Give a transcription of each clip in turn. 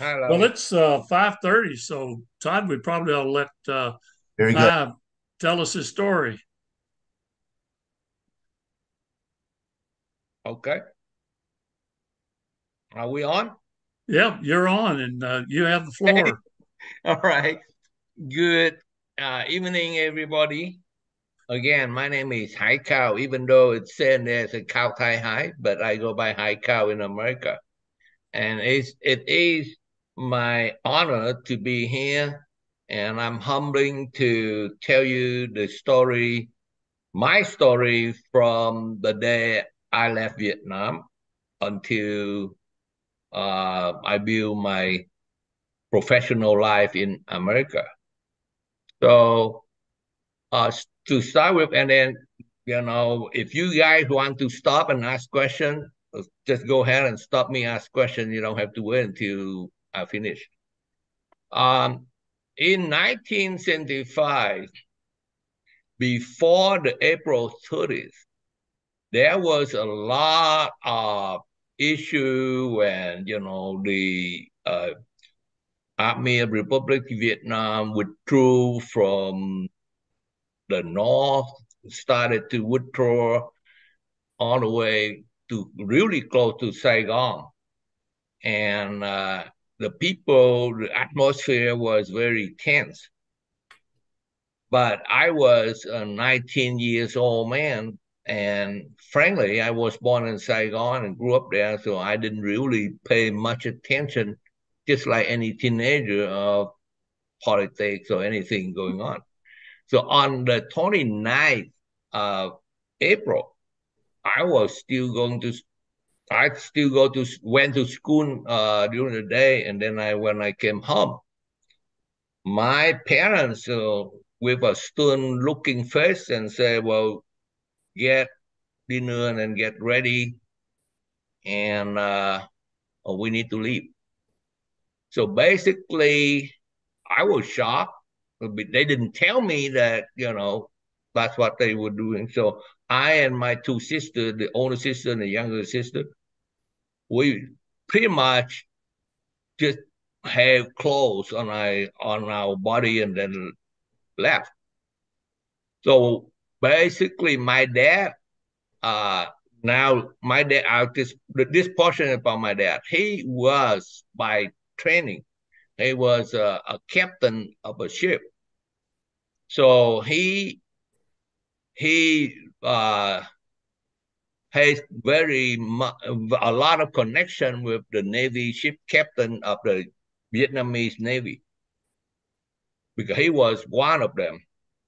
Hello. Well, it's uh, 5:30, so Todd, we probably ought to let uh, Very good. Ty tell us his story. Okay. Are we on? Yep, you're on, and uh, you have the floor. All right. Good uh, evening, everybody. Again, my name is Hai Cao, even though it's said as a Cao Thai Hai, but I go by Hai Cao in America. And it's, it is my honor to be here, and I'm humbling to tell you the story, my story from the day I left Vietnam until uh, I built my professional life in America. So, uh, to start with, and then you know, if you guys want to stop and ask questions, just go ahead and stop me ask questions. You don't have to wait until I finish. Um, in 1975, before the April 30th, there was a lot of issue and you know the uh, Army of Republic of Vietnam withdrew from the north, started to withdraw all the way to really close to Saigon. And uh, the people, the atmosphere was very tense. But I was a 19 years old man. And frankly, I was born in Saigon and grew up there. So I didn't really pay much attention, just like any teenager, of politics or anything going on. So on the 29th of April, I was still going to I still go to went to school uh, during the day, and then I when I came home, my parents uh, with a stern looking face and say, "Well, get dinner and then get ready, and uh, oh, we need to leave." So basically, I was shocked. They didn't tell me that you know that's what they were doing. So I and my two sisters, the older sister and the younger sister, we pretty much just have clothes on our on our body and then left. So basically, my dad, uh, now my dad, uh, this this portion about my dad, he was by training, he was a, a captain of a ship. So he he uh, has very a lot of connection with the Navy ship captain of the Vietnamese Navy because he was one of them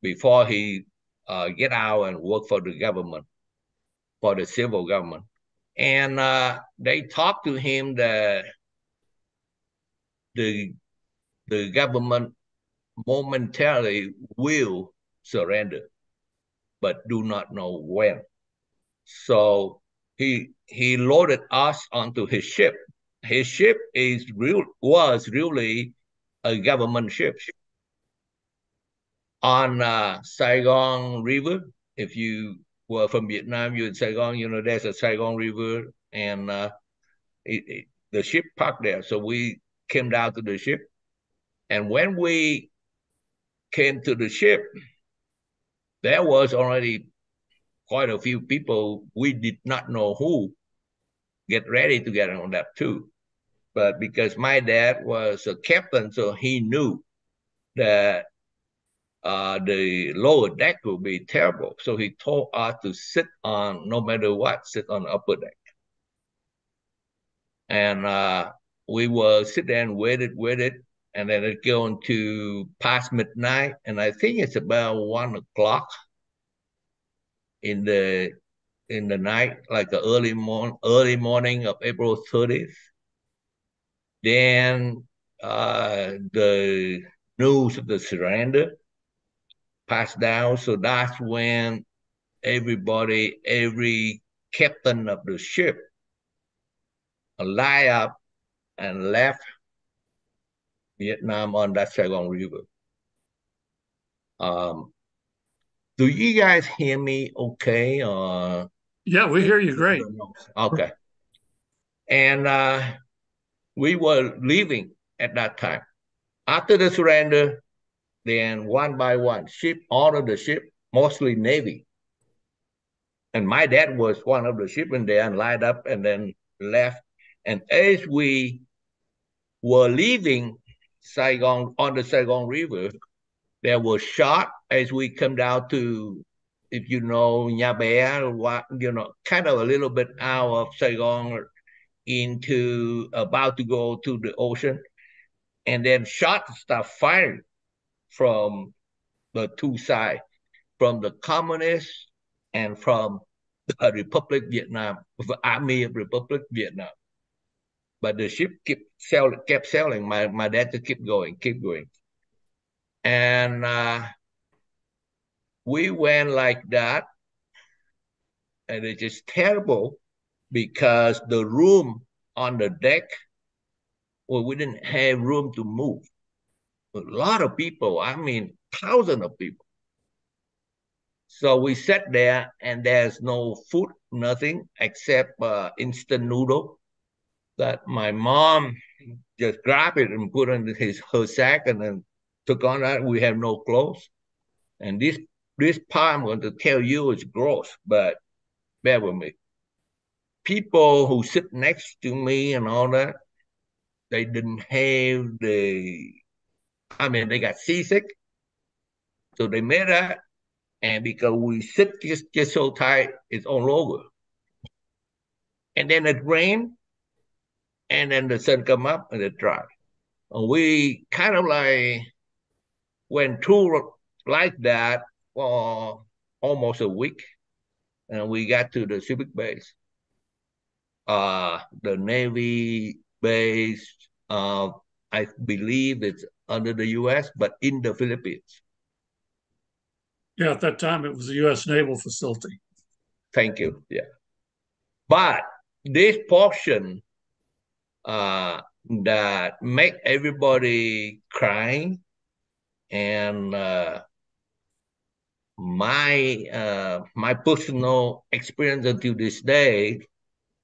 before he uh, get out and work for the government, for the civil government. And uh, they talked to him that the the government momentarily will surrender, but do not know when. So he he loaded us onto his ship. His ship is real was really a government ship on uh, Saigon River. If you were from Vietnam, you're in Saigon. You know there's a Saigon River, and uh, it, it, the ship parked there. So we came down to the ship, and when we came to the ship, there was already quite a few people we did not know who get ready to get on that too. But because my dad was a captain, so he knew that uh, the lower deck would be terrible. So he told us to sit on, no matter what, sit on the upper deck. And uh, we will sit there and waited, waited, and then it going to past midnight. And I think it's about one o'clock in the in the night, like the early morning, early morning of April 30th. Then uh, the news of the surrender passed down. So that's when everybody, every captain of the ship, lie up and left Vietnam on that Saigon River. Um, do you guys hear me okay? Or yeah, we hear you great. Okay. And uh, we were leaving at that time. After the surrender, then one by one, ship, all of the ship, mostly Navy. And my dad was one of the shipmen there and lined up and then left. And as we were leaving Saigon on the Saigon River, there was shot as we come down to, if you know, Nha Be, what you know, kind of a little bit out of Saigon into about to go to the ocean. And then shot start firing from the two sides, from the communists and from the Republic Vietnam, the Army of Republic Vietnam. But the ship kept sailing, kept sailing. My my dad kept going, keep going, and uh, we went like that, and it's just terrible because the room on the deck, well, we didn't have room to move. A lot of people, I mean, thousands of people. So we sat there and there's no food, nothing except uh, instant noodle that my mom just grabbed it and put it in his her sack and then took on that. We have no clothes. And this this part I'm going to tell you is gross, but bear with me. People who sit next to me and all that, they didn't have the I mean they got seasick. So they made that and because we sit just, just so tight, it's all over. And then it rained, and then the sun come up and it dry. And we kind of like went through like that for almost a week, and we got to the Subic base. Uh, the Navy base, uh, I believe it's under the U.S., but in the Philippines. Yeah, at that time it was a U.S. naval facility. Thank you. Yeah, but this portion uh, that make everybody crying, and uh, my uh, my personal experience until this day,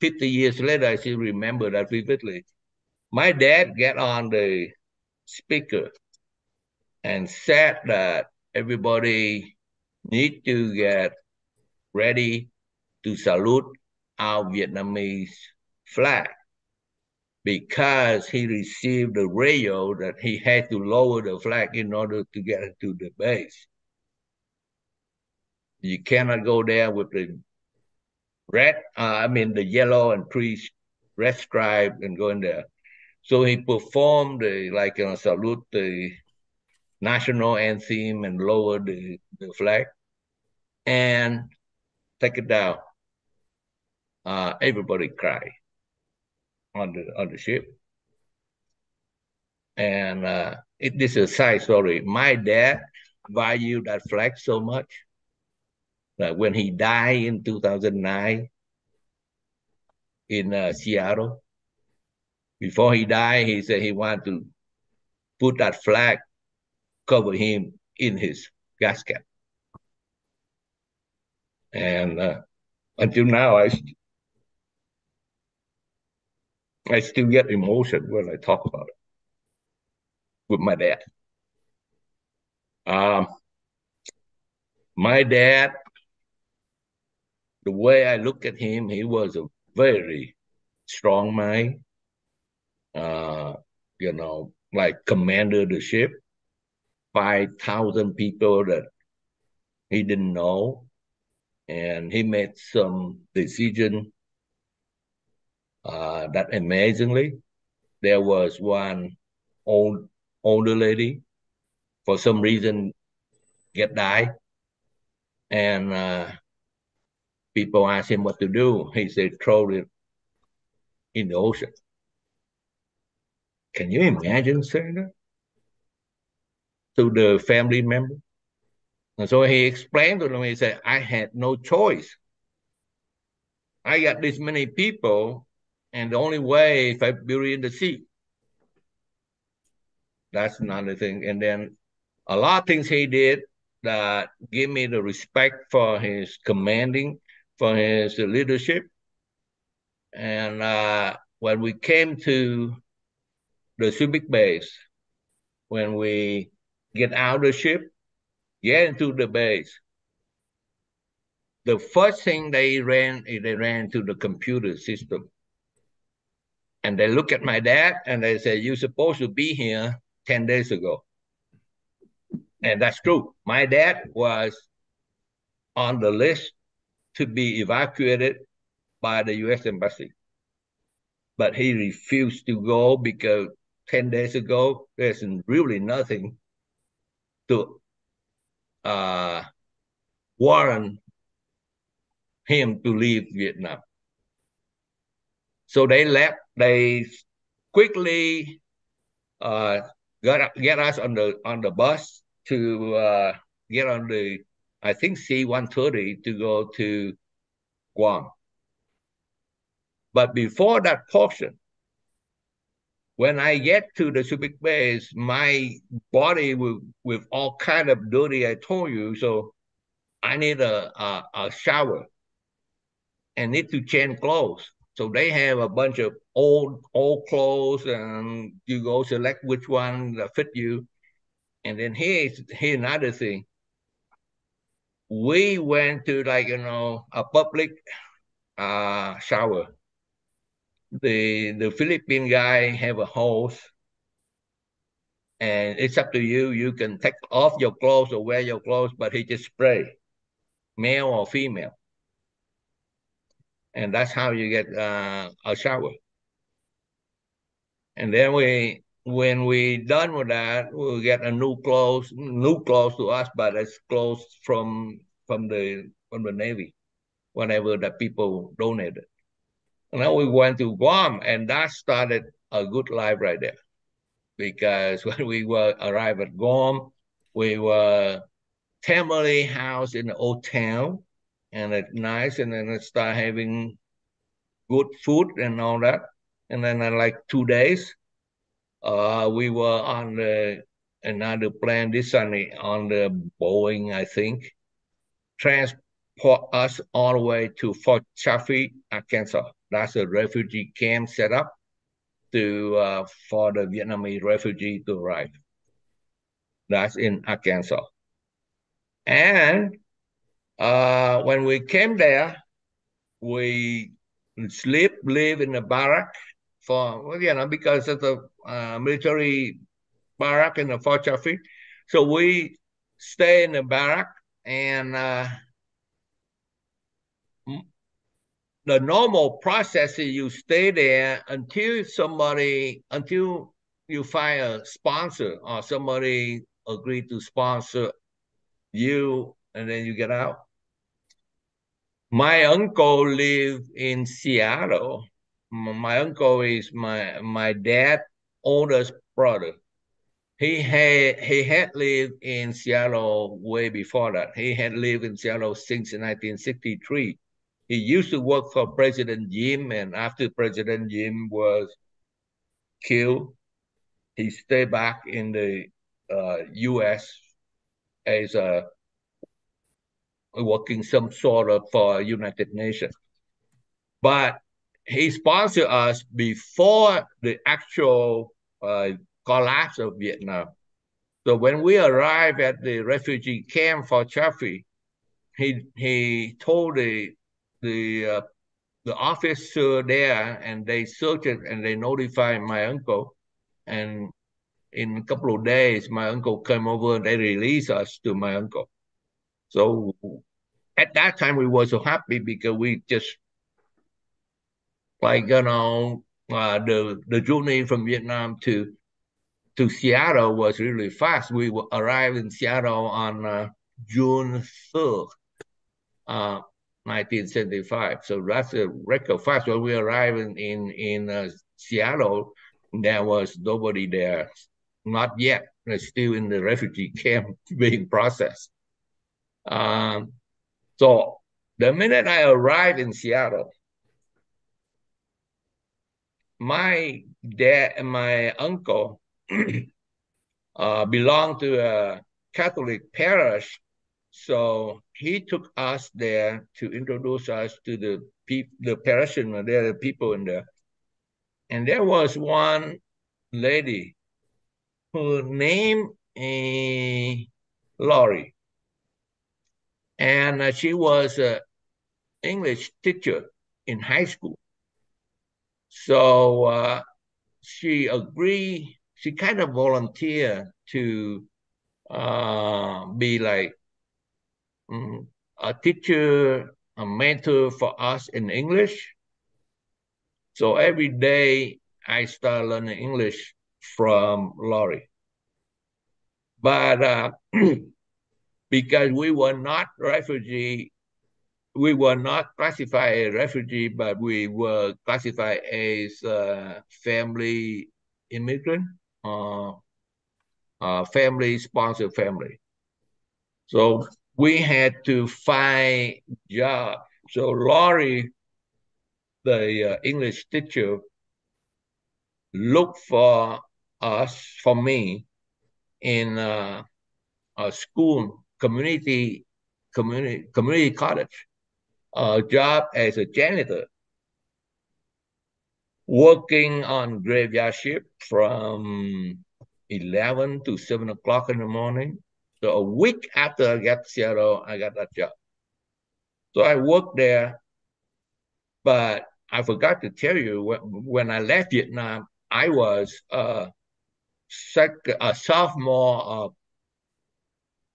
fifty years later, I still remember that vividly. My dad get on the speaker and said that everybody need to get ready to salute our Vietnamese flag because he received the radio that he had to lower the flag in order to get into the base. You cannot go there with the red, uh, I mean the yellow and three red stripe and go in there. So he performed the, like you know, salute the national anthem and lower the, the flag and take it down. Uh, everybody cried on the on the ship. And uh, it, this is a side story. My dad valued that flag so much that when he died in 2009 in uh, Seattle, before he died, he said he wanted to put that flag, cover him in his casket. And uh, until now, I I still get emotion when I talk about it with my dad. Um, my dad, the way I look at him, he was a very strong man. Uh, you know, like commander the ship, five thousand people that he didn't know and he made some decision uh, that amazingly there was one old older lady for some reason get died and uh, people asked him what to do. He said throw it in the ocean. Can you imagine saying that to the family member. And so he explained to them, he said, I had no choice. I got this many people, and the only way if I bury in the sea. That's another thing. And then a lot of things he did that give me the respect for his commanding, for his leadership. And uh, when we came to the Subic base. When we get out of the ship, get into the base, the first thing they ran is they ran to the computer system. And they look at my dad and they say, You're supposed to be here 10 days ago. And that's true. My dad was on the list to be evacuated by the US Embassy. But he refused to go because 10 days ago, there's really nothing to uh, warrant him to leave Vietnam. So they left. They quickly uh, got get us on the on the bus to uh, get on the I think C-130 to go to Guam. But before that portion, when I get to the Subic base, my body with, with all kind of dirty, I told you, so I need a, a, a shower and need to change clothes. So they have a bunch of old old clothes, and you go select which one that fit you. And then here's here's another thing. We went to like you know a public uh, shower. The the Philippine guy have a hose, and it's up to you. You can take off your clothes or wear your clothes, but he just spray, male or female and that's how you get uh, a shower. And then we, when we done with that, we'll get a new clothes, new clothes to us, but it's clothes from from the from the Navy, whenever that people donated. And then we went to Guam, and that started a good life right there, because when we were arrived at Guam, we were temporarily housed in the old hotel and it's nice, and then I start having good food and all that. And then in like two days, uh, we were on the another plane this Sunday on the Boeing, I think, transport us all the way to Fort Chaffee, Arkansas. That's a refugee camp set up to uh, for the Vietnamese refugee to arrive. That's in Arkansas. And uh, when we came there, we sleep, live in a barrack for, you know, because of the uh, military barrack in the Fort Chaffee. So we stay in the barrack and uh, the normal process is you stay there until somebody, until you find a sponsor or somebody agree to sponsor you and then you get out my uncle lived in Seattle. My uncle is my my dad oldest brother. He had he had lived in Seattle way before that. He had lived in Seattle since 1963. He used to work for President Diem, and after President Diem was killed, he stayed back in the uh, U.S. as a working some sort of for United Nations. But he sponsored us before the actual uh, collapse of Vietnam. So when we arrived at the refugee camp Fort Chaffee, he he told the the uh, the officer there, and they searched it and they notified my uncle, and in a couple of days, my uncle came over and they released us to my uncle. So at that time we were so happy because we just like you know uh, the the journey from Vietnam to to Seattle was really fast. We arrived in Seattle on uh, June third, uh, 1975. So that's a record fast. When we arrived in in, in uh, Seattle, there was nobody there, not yet. They're still in the refugee camp being processed. Um, so the minute I arrived in Seattle, my dad and my uncle uh, belonged to a Catholic parish. So he took us there to introduce us to the pe- the parishioner, there, the people in there. And there was one lady. Her name is Laurie. And uh, she was an English teacher in high school. So uh, she agreed, she kind of volunteered to uh, be like um, a teacher, a mentor for us in English. So every day I start learning English from Laurie. But uh, because we were not refugee, we were not classified as refugee, but we were classified as uh, family immigrant, uh, uh, family sponsored family. So we had to find job. So Laurie, the uh, English teacher, looked for us, for me, in uh, a school, community, community, community college, a job as a janitor, working on graveyard shift from 11 to 7 o'clock in the morning. So a week after I got Seattle, I got that job. So I worked there, but I forgot to tell you when, when I left Vietnam, I was a, sec- a sophomore of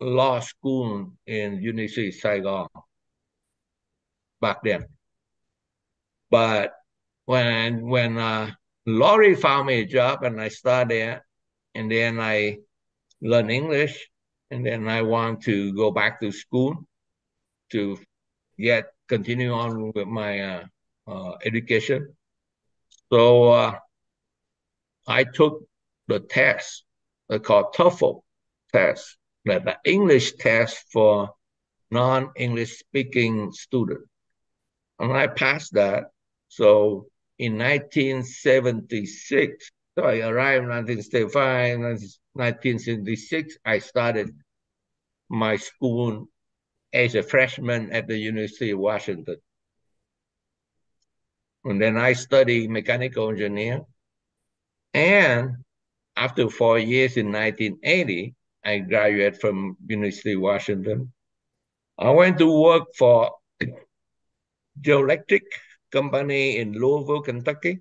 law school in University of Saigon back then. But when when uh, Laurie found me a job and I started there, and then I learned English, and then I want to go back to school to yet continue on with my uh, uh, education. So uh, I took the test, called TOEFL test, the English test for non-English speaking students. And I passed that. So in 1976, so I arrived in 1975, 1976, I started my school as a freshman at the University of Washington. And then I studied mechanical engineer. And after four years in 1980, I graduated from University of Washington. I went to work for Joe Electric company in Louisville, Kentucky.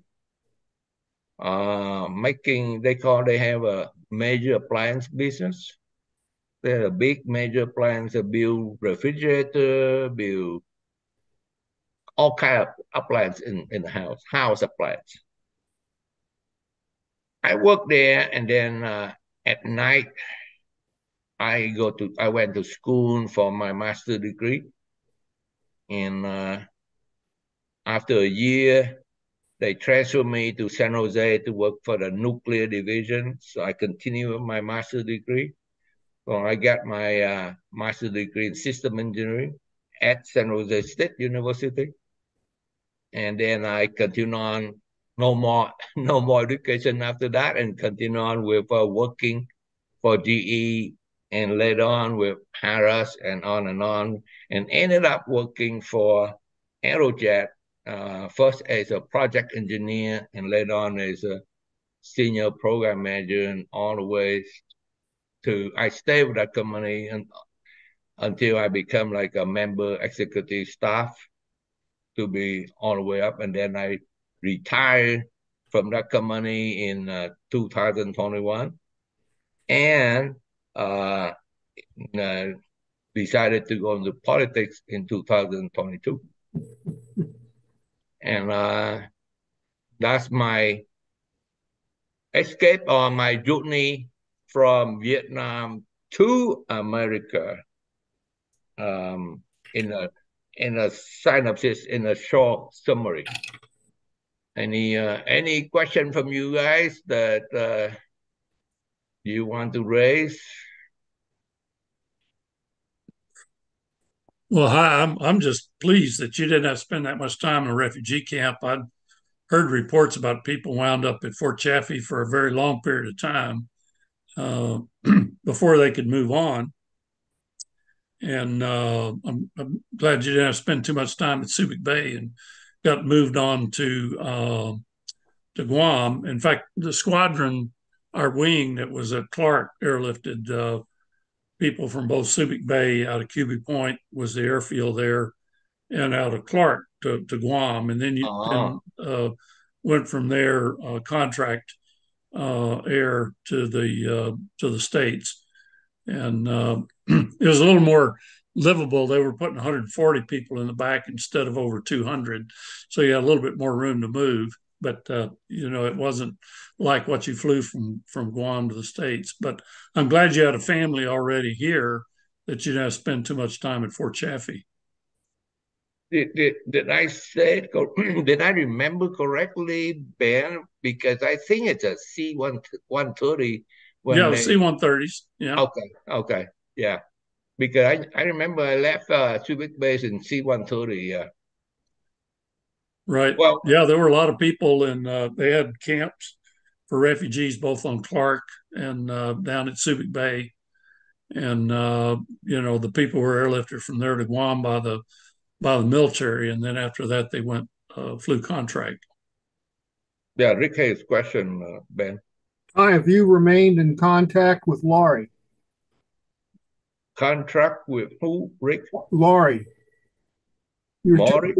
Uh, making, they call, they have a major appliance business. They're a big major appliance, they build refrigerator, build all kind of appliance in, in the house, house appliance. I worked there and then uh, at night I go to I went to school for my master degree. And uh, after a year, they transferred me to San Jose to work for the nuclear division. So I continue my master degree. So I got my uh, master degree in system engineering at San Jose State University. And then I continue on no more no more education after that and continue on with uh, working for GE and later on with Harris and on and on and ended up working for Aerojet uh, first as a project engineer and later on as a senior program manager and all the way to I stayed with that company and until I become like a member executive staff to be all the way up and then I retired from that company in uh, 2021 and uh, decided to go into politics in 2022 and uh, that's my escape or my journey from Vietnam to America. Um, in a in a synopsis, in a short summary. Any uh, any question from you guys that uh, you want to raise? Well, hi, I'm I'm just pleased that you didn't have to spend that much time in a refugee camp. I'd heard reports about people wound up at Fort Chaffee for a very long period of time uh, before they could move on. And uh, I'm, I'm, glad you didn't have to spend too much time at Subic Bay and got moved on to uh, to Guam. In fact, the squadron, our wing that was at Clark, airlifted uh, people from both Subic Bay out of Cubi Point was the airfield there, and out of Clark to, to Guam, and then you uh-huh. and, uh, went from there uh, contract uh, air to the uh, to the states, and uh, it was a little more livable. They were putting 140 people in the back instead of over 200, so you had a little bit more room to move. But uh, you know, it wasn't like what you flew from from Guam to the states. But I'm glad you had a family already here that you didn't have to spend too much time at Fort Chaffee. Did, did, did I say it? did I remember correctly, Ben? Because I think it's a C one one thirty. Yeah, C one thirties. Yeah. Okay. Okay. Yeah because I, I remember I left uh, Subic Base in C-130. Yeah. Right. Well, yeah, there were a lot of people, and uh, they had camps for refugees both on Clark and uh, down at Subic Bay. And uh, you know, the people were airlifted from there to Guam by the by the military, and then after that, they went uh, flew contract. Yeah, Rick has question, uh, Ben. Hi, have you remained in contact with Laurie? contract with who, Rick? Laurie. Laurie?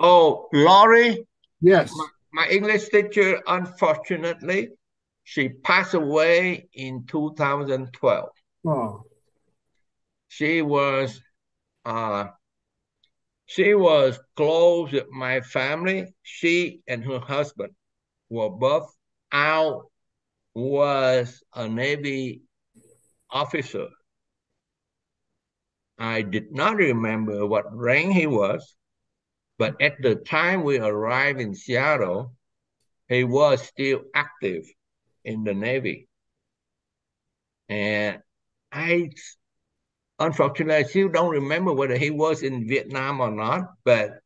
Oh, Laurie? Yes. My, my, English teacher, unfortunately, she passed away in 2012. Oh. She was uh she was close with my family. She and her husband were both out was a Navy officer I did not remember what rank he was, but at the time we arrived in Seattle, he was still active in the Navy. And I, unfortunately, I still don't remember whether he was in Vietnam or not, but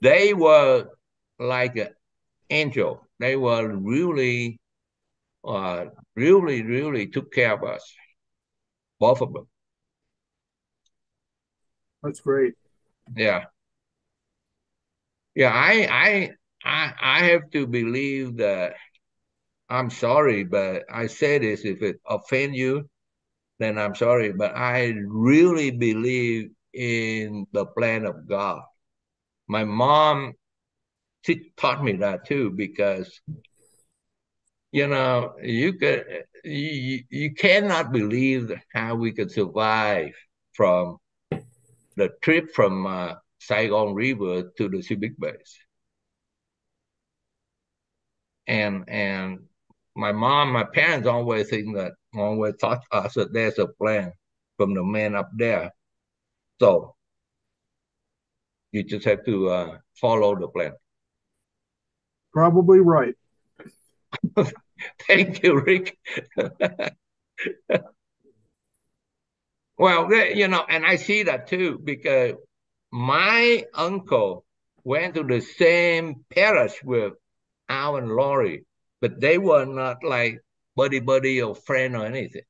they were like an angel. They were really, uh, really, really took care of us, both of them. That's great. Yeah. Yeah, I I I I have to believe that I'm sorry, but I say this if it offend you, then I'm sorry. But I really believe in the plan of God. My mom she taught me that too because you know you could you, you cannot believe how we could survive from the trip from uh, Saigon River to the Subic base. And and my mom, my parents always think that always taught us that there's a plan from the man up there. So you just have to uh, follow the plan. Probably right. Thank you, Rick. Well, you know, and I see that too because my uncle went to the same parish with Al and Laurie, but they were not like buddy buddy or friend or anything.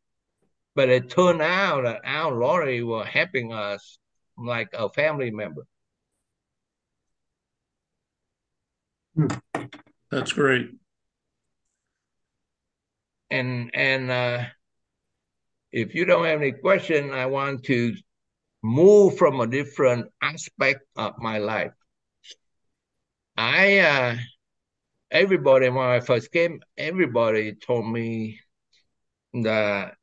But it turned out that Al and Laurie were helping us like a family member. That's great. And and uh if you don't have any question, I want to move from a different aspect of my life. I, uh, everybody, when I first came, everybody told me that,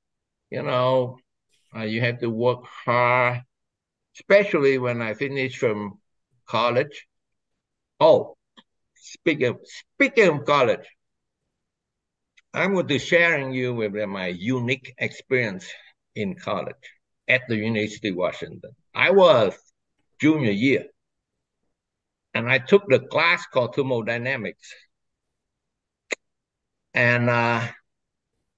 you know, uh, you have to work hard, especially when I finished from college. Oh, speaking of, speaking of college, I'm going to sharing you with my unique experience in college at the University of Washington. I was junior year, and I took the class called thermodynamics, and uh,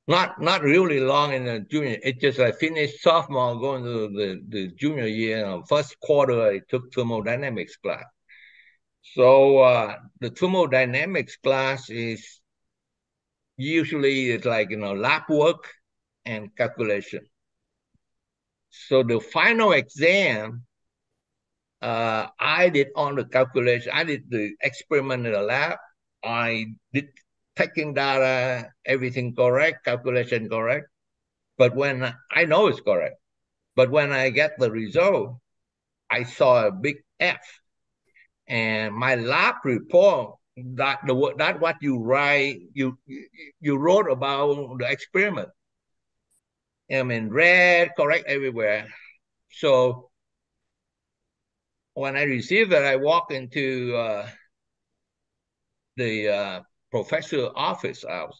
not not really long in the junior. It just I finished sophomore, going to the, the junior year. first quarter, I took thermodynamics class. So uh, the thermodynamics class is usually it's like you know lab work and calculation. So the final exam, uh, I did all the calculation. I did the experiment in the lab, I did taking data, everything correct, calculation correct. But when I know it's correct, but when I get the result, I saw a big F. And my lab report that the that what you write you you wrote about the experiment. I mean red, correct everywhere. So when I received it, I walk into uh, the uh, professor office house.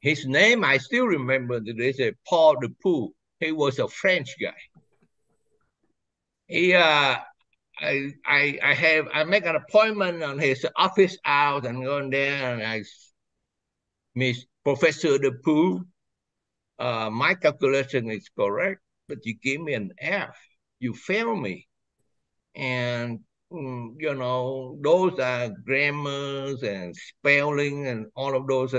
His name I still remember. They say Paul Dupuy. He was a French guy. He uh, I I I have I make an appointment on his office hours and go in there and I Miss Professor Dupuy. Uh, my calculation is correct, but you give me an F. You fail me. And mm, you know, those are grammars and spelling and all of those.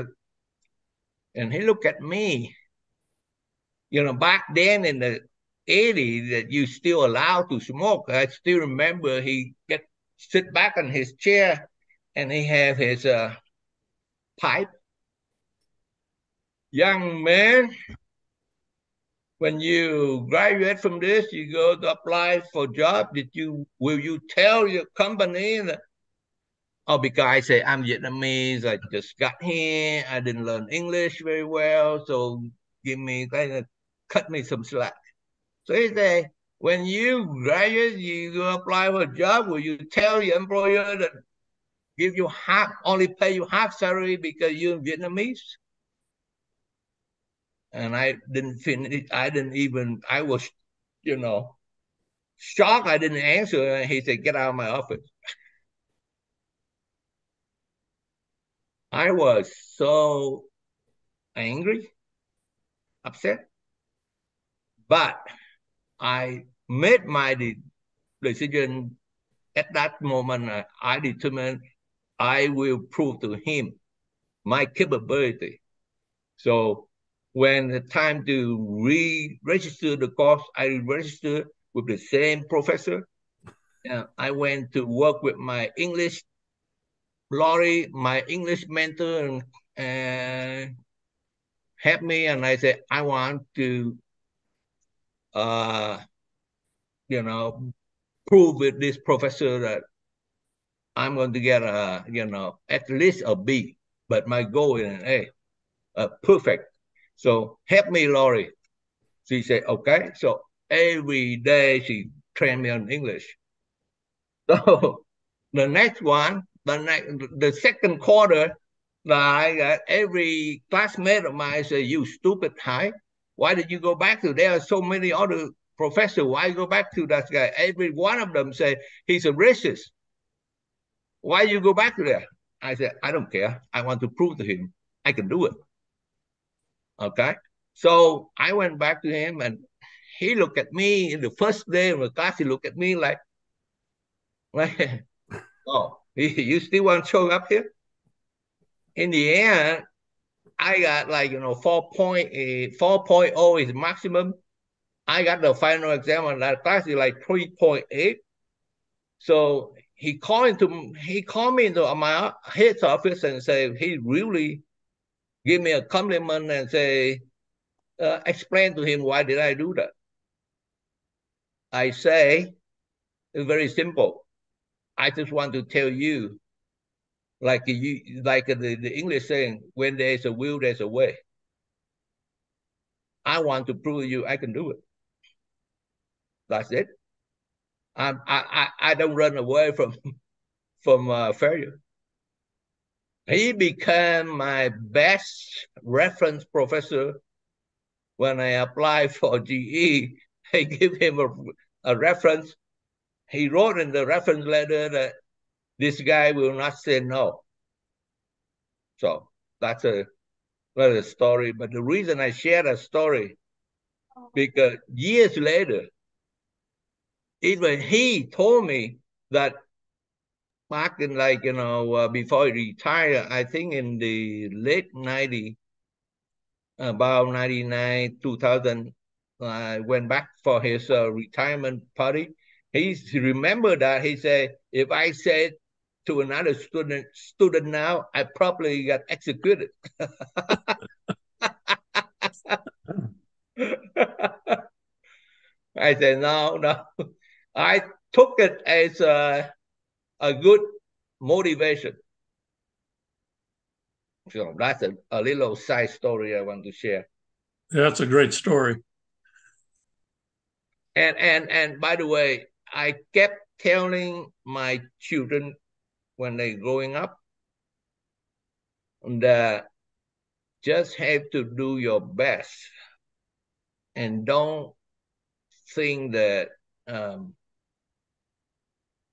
And he looked at me. You know, back then in the 80 that you still allowed to smoke. I still remember he get sit back on his chair and he have his uh, pipe. Young man, when you graduate from this, you go to apply for job. Did you will you tell your company that? Oh, because I say I'm Vietnamese. I just got here. I didn't learn English very well, so give me kind of cut me some slack. So he say, when you graduate, you go apply for a job, will you tell your employer that give you half, only pay you half salary because you're Vietnamese? And I didn't finish, I didn't even, I was, you know, shocked I didn't answer. And he said, get out of my office. I was so angry, upset. But I made my decision at that moment. Uh, I determined I will prove to him my capability. So when the time to re-register the course, I registered with the same professor. Uh, I went to work with my English Laurie, my English mentor, and uh, help me. And I said, I want to uh, you know, prove with this professor that I'm going to get a, you know, at least a B, but my goal is an A, uh, perfect. So help me, Laurie. She said, okay. So every day she trained me on English. So the next one, the next, the second quarter, I got every classmate of mine say, you stupid Hai. Why did you go back to? There are so many other professors. Why go back to that guy? Every one of them say he's a racist. Why you go back to there? I said, I don't care. I want to prove to him I can do it. Okay. So I went back to him and he looked at me in the first day of the class. He looked at me like, oh, you still want to show up here? In the end, I got like, you know, 4.8, 4.0 is maximum. I got the final exam on that class is like 3.8. So he called into he called me into my head office and said he really give me a compliment and say uh, explain to him why did I do that. I say it's very simple. I just want to tell you like you like the, the English saying, when there's a will, there's a way. I want to prove to you I can do it. That's it. I I I don't run away from from uh, failure. He became my best reference professor when I applied for GE. I give him a, a reference. He wrote in the reference letter that this guy will not say no. So that's a another story. But the reason I share that story, because years later, even he told me that back in like, you know, uh, before he retired, I think in the late 90s, about 99, 2000, I uh, went back for his uh, retirement party. He remembered that he said, if I said to another student student now, I probably got executed. I said, no, no. I took it as a, a good motivation. So that's a, a little side story I want to share. That's a great story. And and and by the way, I kept telling my children when they growing up that just have to do your best and don't think that um,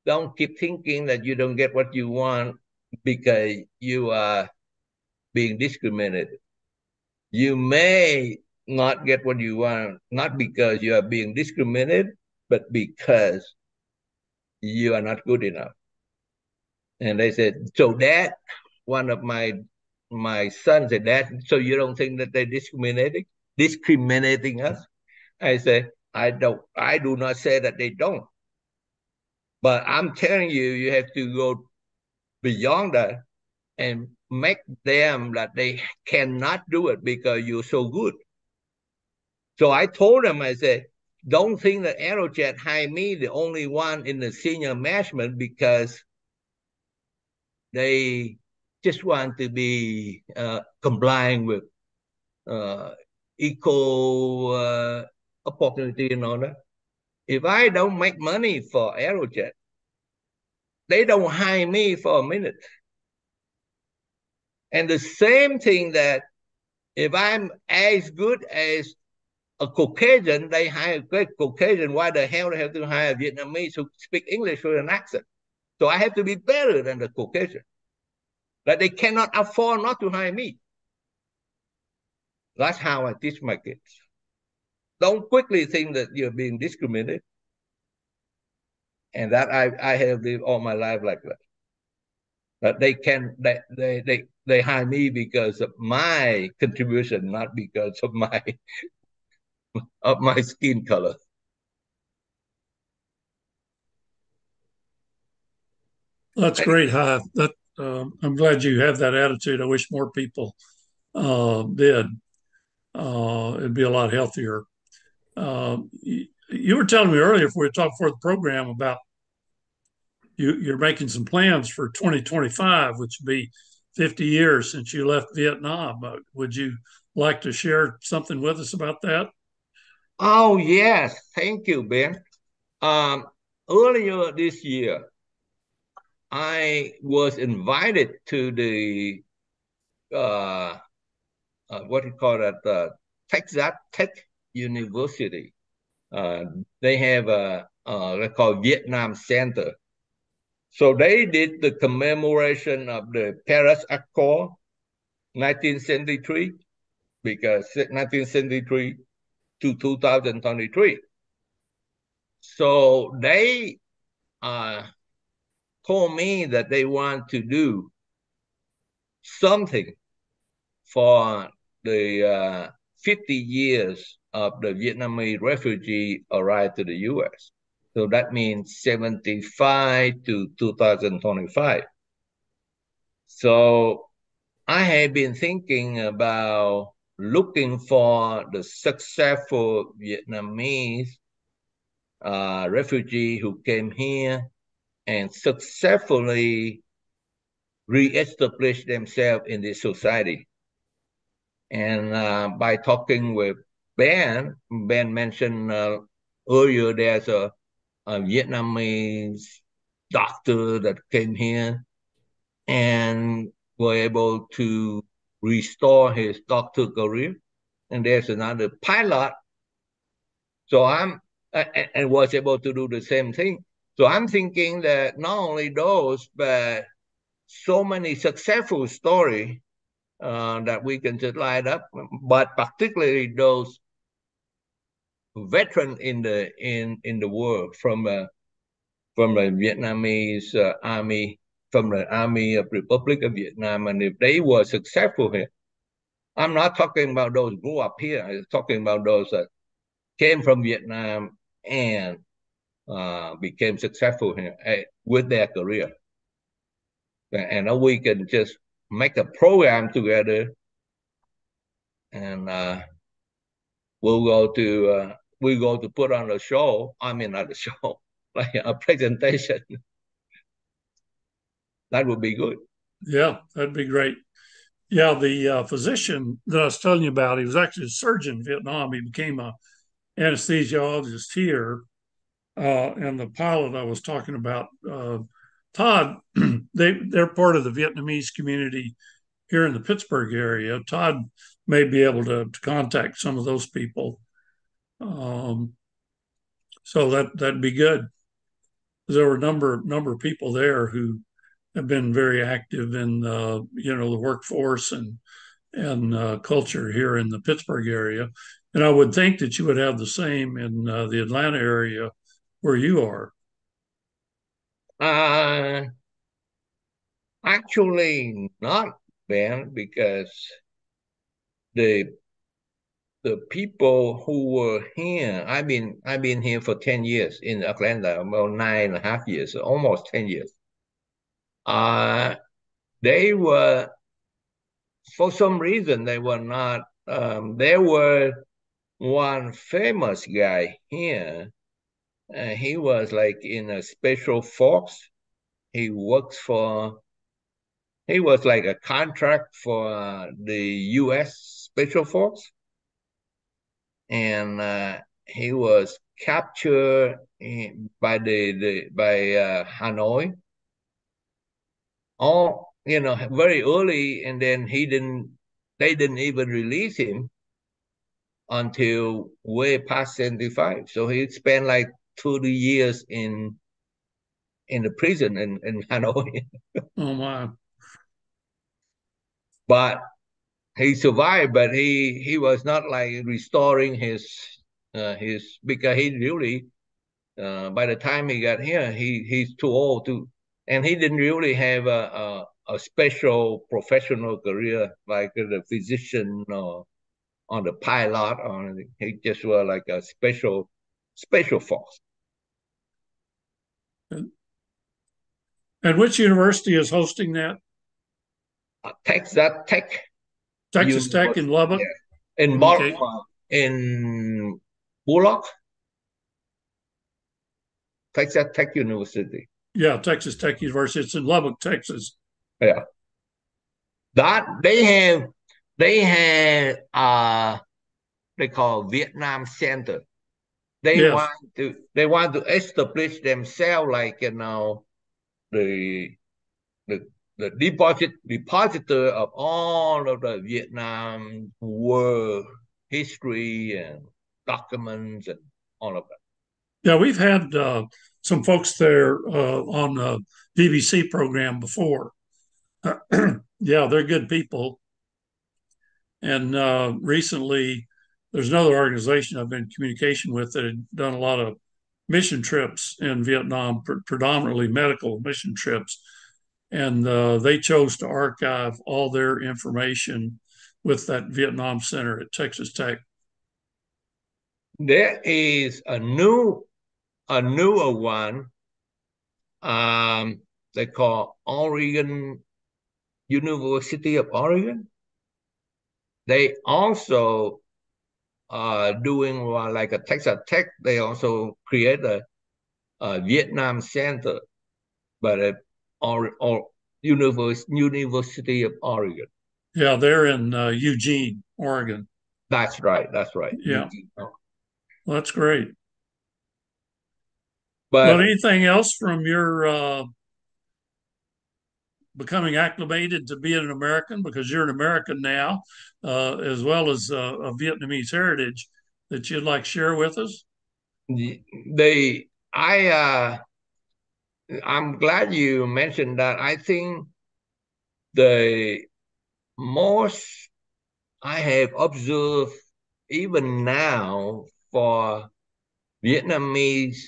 don't keep thinking that you don't get what you want because you are being discriminated. You may not get what you want, not because you are being discriminated, but because you are not good enough. And they said, so that one of my my son said that, so you don't think that they're discriminating discriminating us? I said, I don't I do not say that they don't. But I'm telling you, you have to go beyond that and make them that they cannot do it because you're so good. So I told them, I said, don't think that Aerojet hired me the only one in the senior management because they just want to be uh, complying with uh, equal uh, opportunity and all that. If I don't make money for Aerojet, they don't hire me for a minute. And the same thing that if I'm as good as a Caucasian, they hire a Caucasian. Why the hell they have to hire a Vietnamese who speak English with an accent? So I have to be better than the Caucasian. That they cannot afford not to hire me. That's how I teach my kids. Don't quickly think that you're being discriminated. And that I, I have lived all my life like that. But they can they, they they they hire me because of my contribution, not because of my of my skin color. That's great, Hai. That um, I'm glad you have that attitude. I wish more people uh, did. Uh, it'd be a lot healthier. Uh, you, you, were telling me earlier, if we talking for the program, about you, you're making some plans for 2025, which would be 50 years since you left Vietnam. Uh, would you like to share something with us about that? Oh, yes. Thank you, Ben. Um, earlier this year, I was invited to the, uh, uh, what do you call it, uh, Texas Tech University. Uh, they have a, uh, they call Vietnam Center. So they did the commemoration of the Paris Accord, 1973, because 1973 to 2023. So they uh, told me that they want to do something for the uh, 50 years of the Vietnamese refugee arrived to the U.S. So that means 75 to 2025. So I have been thinking about looking for the successful Vietnamese uh, refugee who came here and successfully re-established themselves in this society. And uh, by talking with Ben, Ben mentioned uh, earlier there's a, a Vietnamese doctor that came here and were able to restore his doctor career. And there's another pilot. So I'm and was able to do the same thing. So I'm thinking that not only those, but so many successful stories uh, that we can just light up, but particularly those veterans in the in in the world from uh, from the Vietnamese uh, army from the Army of Republic of Vietnam, and if they were successful here, I'm not talking about those who grew up here. I'm talking about those that came from Vietnam and uh, became successful here uh, with their career. and we can just make a program together, and uh, we'll go to uh, we go to put on a show. I mean, not a show, like a presentation. that would be good. Yeah, that'd be great. Yeah, the uh, physician that I was telling you about, he was actually a surgeon in Vietnam. He became a anesthesiologist here, uh, and the pilot I was talking about, uh, Todd, they they're part of the Vietnamese community here in the Pittsburgh area. Todd may be able to, to contact some of those people. Um, so that that'd be good. There were a number number of people there who have been very active in uh, you know the workforce and and uh, culture here in the Pittsburgh area, and I would think that you would have the same in uh, the Atlanta area where you are. Uh, actually, not Ben, because the the people who were here, I've been I've been here for ten years in Atlanta, about nine and a half years, almost ten years uh, they were, for some reason, they were not, um, there were one famous guy here. Uh, he was like in a special force. He works for, he was like a contract for the U.S. Special Force. And uh, he was captured by the, the by uh, Hanoi all you know very early, and then he didn't. They didn't even release him until way past seventy five. So he spent like thirty years in in the prison in in Hanoi. oh my! But he survived, but he he was not like restoring his uh, his because he really uh, by the time he got here he he's too old to and he didn't really have a, a, a special professional career like the physician or on the pilot or anything. He just was like a special special force. And, and which university is hosting that? Uh, Texas Tech. Texas. Tech in Lubbock. Yeah. In okay. in Bullock. Texas Tech University. Yeah, Texas Tech University. It's in Lubbock, Texas. Yeah. That they have they have uh they call Vietnam Center. They yes. want to they want to establish themselves like you know the the the deposit depositor of all of the Vietnam war history and documents and all of that. Yeah, we've had uh, some folks there uh, on the VBC program before. yeah, they're good people. And uh, recently, there's another organization I've been in communication with that had done a lot of mission trips in Vietnam, pr- predominantly medical mission trips. And uh, they chose to archive all their information with that Vietnam Center at Texas Tech. There is a new a newer one um, they call Oregon University of Oregon. They also are doing like a Texas Tech. They also create a, a Vietnam Center, but at or, or University University of Oregon. Yeah, they're in uh, Eugene, Oregon. That's right. That's right. Yeah, Eugene. well, that's great. But, anything else from your uh, becoming acclimated to being an American because you're an American now, uh, as well as uh, a Vietnamese heritage that you'd like to share with us? They, I, uh, I'm glad you mentioned that. I think the most I have observed even now for Vietnamese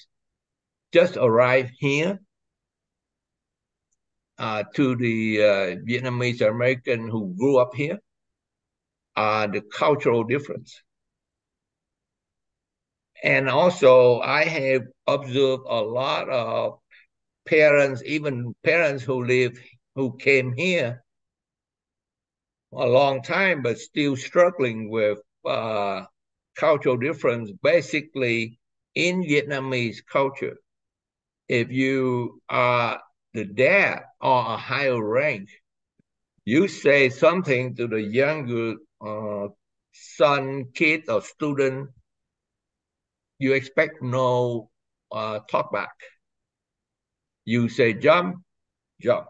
just arrived here uh, to the uh, Vietnamese American who grew up here, uh, the cultural difference. And also, I have observed a lot of parents, even parents who live who came here a long time, but still struggling with uh, cultural difference, basically in Vietnamese culture. If you are the dad or a higher rank, you say something to the younger uh, son, kid, or student, you expect no uh, talk back. You say jump, jump.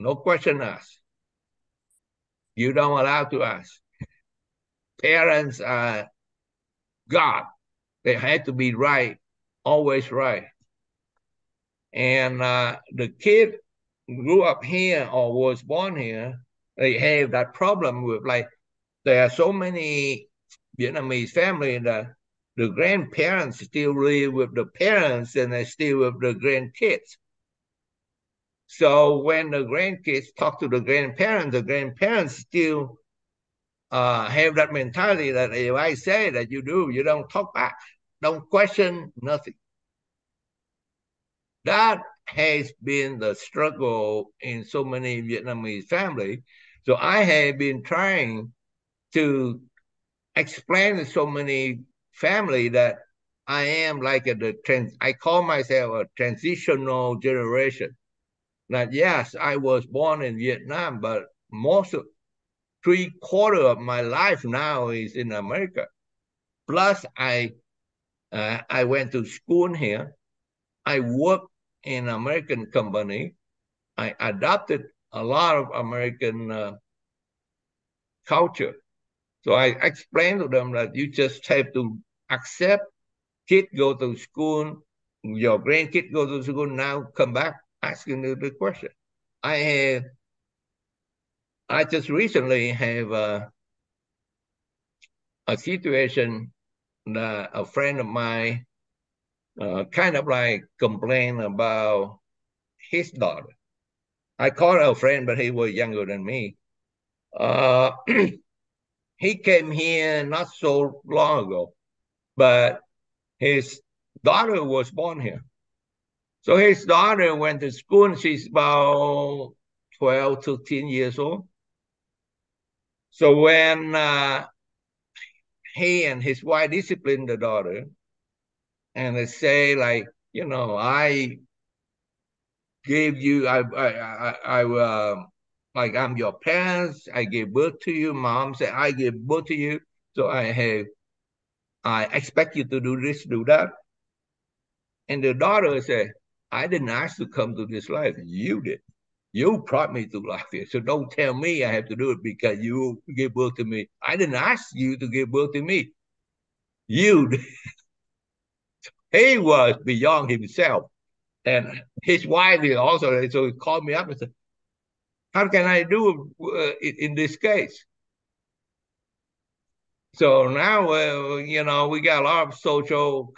No question asked. You don't allow to ask. Parents are God. They had to be right, always right. And uh, the kid grew up here or was born here, they have that problem with like there are so many Vietnamese family that the grandparents still live with the parents and they still with the grandkids. So when the grandkids talk to the grandparents, the grandparents still uh, have that mentality that if I say that you do, you don't talk back, don't question nothing. That has been the struggle in so many Vietnamese families. So I have been trying to explain to so many family that I am like a, the trans. I call myself a transitional generation. That yes, I was born in Vietnam, but most of three quarter of my life now is in America. Plus, I uh, I went to school here. I worked in American company. I adopted a lot of American uh, culture. So I explained to them that you just have to accept kid go to school, your grandkid go to school, now come back asking the question. I have, I just recently have a, a situation that a friend of mine uh, kind of like complain about his daughter. I called a friend, but he was younger than me. Uh, he came here not so long ago, but his daughter was born here. So his daughter went to school and she's about 12 to 10 years old. So when uh, he and his wife disciplined the daughter, and they say like, you know, I gave you, I, I, I, I uh, like I'm your parents. I gave birth to you. Mom said I gave birth to you, so I have, I expect you to do this, do that. And the daughter said, I didn't ask to come to this life. You did. You brought me to life here. So don't tell me I have to do it because you gave birth to me. I didn't ask you to give birth to me. You did. he was beyond himself. And his wife also, so he called me up and said, how can I do uh, in this case? So now, uh, you know, we got a lot of social,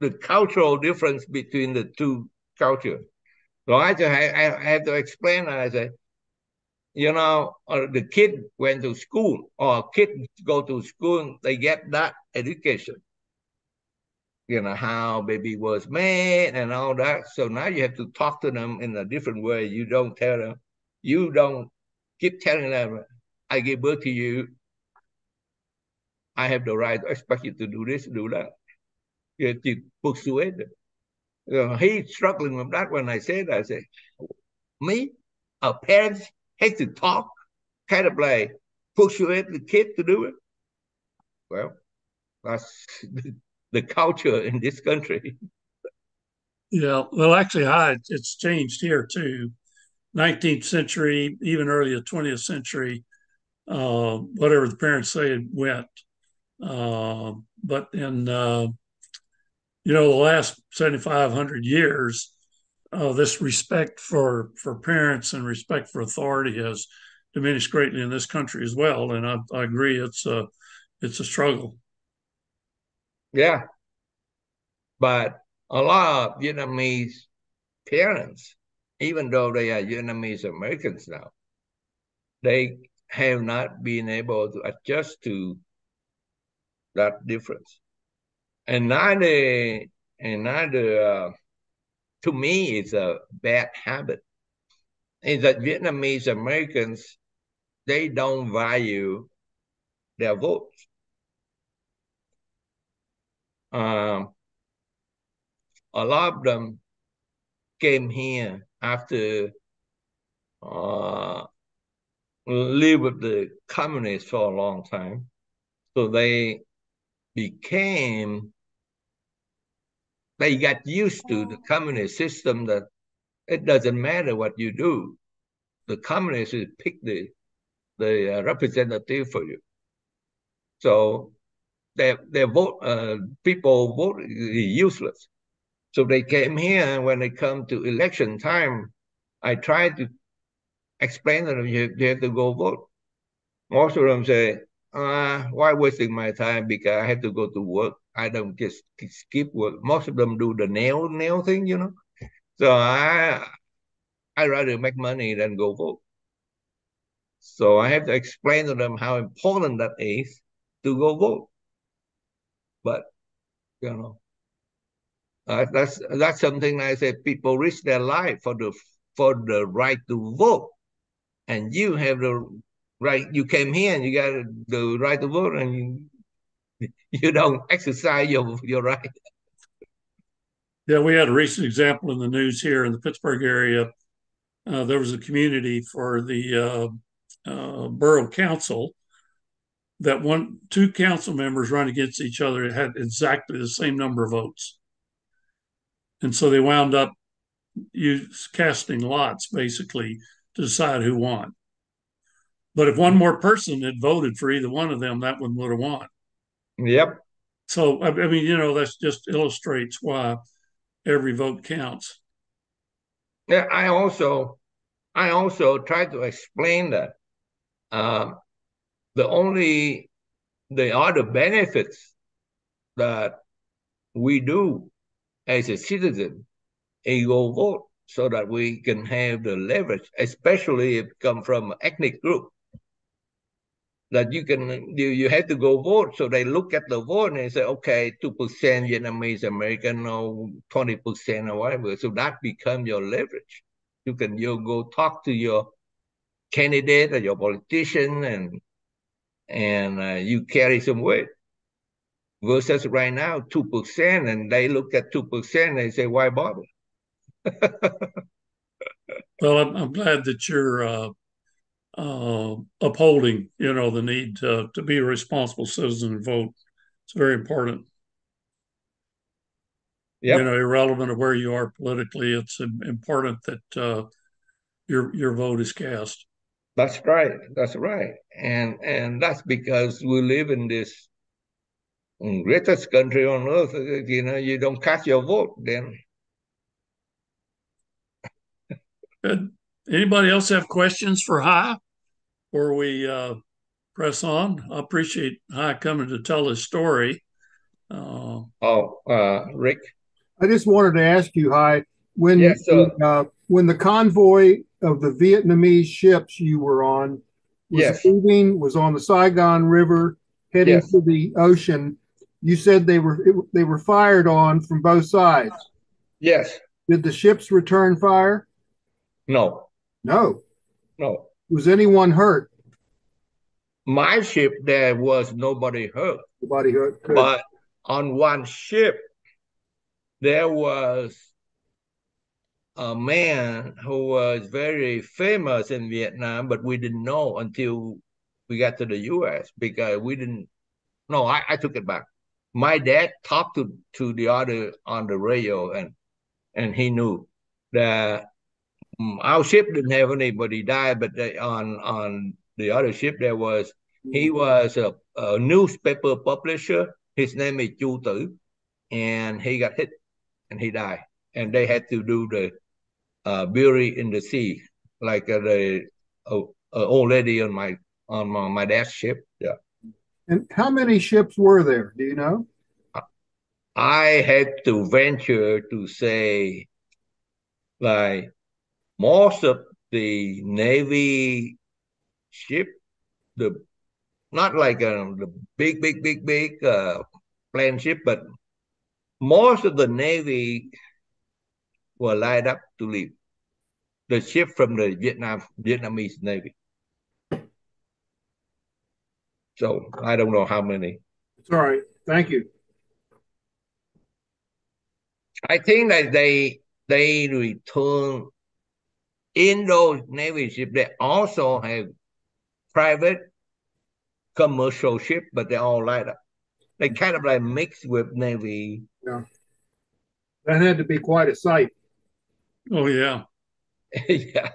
the cultural difference between the two cultures. So I, just, I, have to explain, and I say, you know, uh, the kid went to school, or kids go to school, they get that education. You know, how baby was made and all that. So now you have to talk to them in a different way. You don't tell them, you don't keep telling them, I gave birth to you. I have the right, to expect you to do this, do that. You have to persuade them. You know, he's struggling with that when I said that. I say, me, our parents hate to talk, kind of like persuade the kid to do it. Well, that's the culture in this country. Yeah, well, actually, Hai, it's changed here too. 19th century, even earlier 20th century, uh, whatever the parents say it went. Uh, but in, uh, you know, the last 7,500 years, uh, this respect for, for parents and respect for authority has diminished greatly in this country as well. And I, I agree, it's a, it's a struggle. Yeah. But a lot of Vietnamese parents even though they are Vietnamese Americans now, they have not been able to adjust to that difference. And neither, and neither, uh, to me, it's a bad habit. is that Vietnamese Americans they don't value their votes. Um, a lot of them came here after uh, live with the communists for a long time. So they became, they got used to the communist system that it doesn't matter what you do. The communists will pick the, the uh, representative for you. So their, their vote, uh, people vote useless. So they came here, and when they come to election time, I tried to explain to them you, you have to go vote. Most of them say, uh, why wasting my time because I have to go to work. I don't just skip work. Most of them do the nail nail thing, you know. So I I rather make money than go vote. So I have to explain to them how important that is to go vote. But you know, uh, that's that's something I say. People risk their life for the for the right to vote and you have the right. You came here and you got the right to vote, and you, you don't exercise your your right. Yeah, we had a recent example in the news here in the Pittsburgh area. Uh, there was a community for the uh, uh, borough council that one two council members run against each other had exactly the same number of votes, and so they wound up casting lots basically to decide who won. But if one more person had voted for either one of them, that one would have won. Yep. So I mean, you know, that just illustrates why every vote counts. Yeah, I also, I also try to explain that uh, the only, the other benefits that we do as a citizen is go vote so that we can have the leverage, especially if come from ethnic group. That you can you, you have to go vote. So they look at the vote and they say, okay, two percent Vietnamese American or twenty percent or whatever. So that becomes your leverage. You can you go talk to your candidate or your politician and and uh, you carry some weight versus right now 2% and they look at 2% and they say why bother well, I'm, I'm, glad that you're uh, uh, upholding, you know, the need to, to be a responsible citizen and vote. It's very important. Yep. You know, irrelevant of where you are politically, it's important that uh, your your vote is cast. That's right. That's right. And and that's because we live in this greatest country on earth. You know, you don't cast your vote, then Good. Anybody else have questions for Hai before we uh, press on? I appreciate Hai coming to tell his story. Uh, oh, uh, Rick. I just wanted to ask you, Hai, when yes, uh, when the convoy of the Vietnamese ships you were on was yes. leaving, was on the Saigon River, heading yes. to the ocean. You said they were it, they were fired on from both sides. Yes. Did the ships return fire? No. No. No. Was anyone hurt? My ship, there was nobody hurt. Nobody hurt. Good. But on one ship, there was a man who was very famous in Vietnam, but we didn't know until we got to the US because we didn't. No, I, I took it back. My dad talked to, to the other on the radio and and he knew that our ship didn't have anybody die, but they, on on the other ship there was he was a, a newspaper publisher. His name is Chu Tử, and he got hit and he died. And they had to do the uh, bury in the sea, like uh, the uh, old lady on my on my, my dad's ship. Yeah. And how many ships were there? Do you know? I had to venture to say, like most of the Navy ship, the not like uh, the big, big, big, big uh, plane ship, but most of the Navy were lined up to leave. the ship from the Vietnam Vietnamese Navy. So I don't know how many. It's all right. Thank you. I think that they they return in those navy ships. They also have private commercial ship, but they're all lighter. They kind of like mixed with navy. Yeah, that had to be quite a sight. Oh yeah, yeah.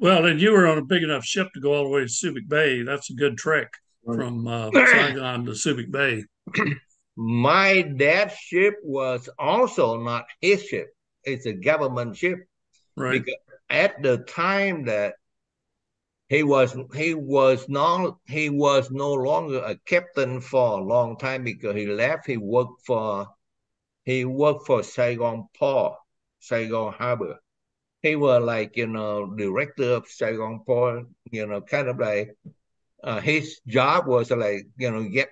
Well, and you were on a big enough ship to go all the way to Subic Bay. That's a good trek right. from uh, Saigon to Subic Bay. My dad's ship was also not his ship. It's a government ship. Right. Because at the time that he was he was not he was no longer a captain for a long time because he left. He worked for he worked for Saigon Port, Saigon Harbor. He was like you know director of Saigon Port. You know, kind of like uh, his job was like you know get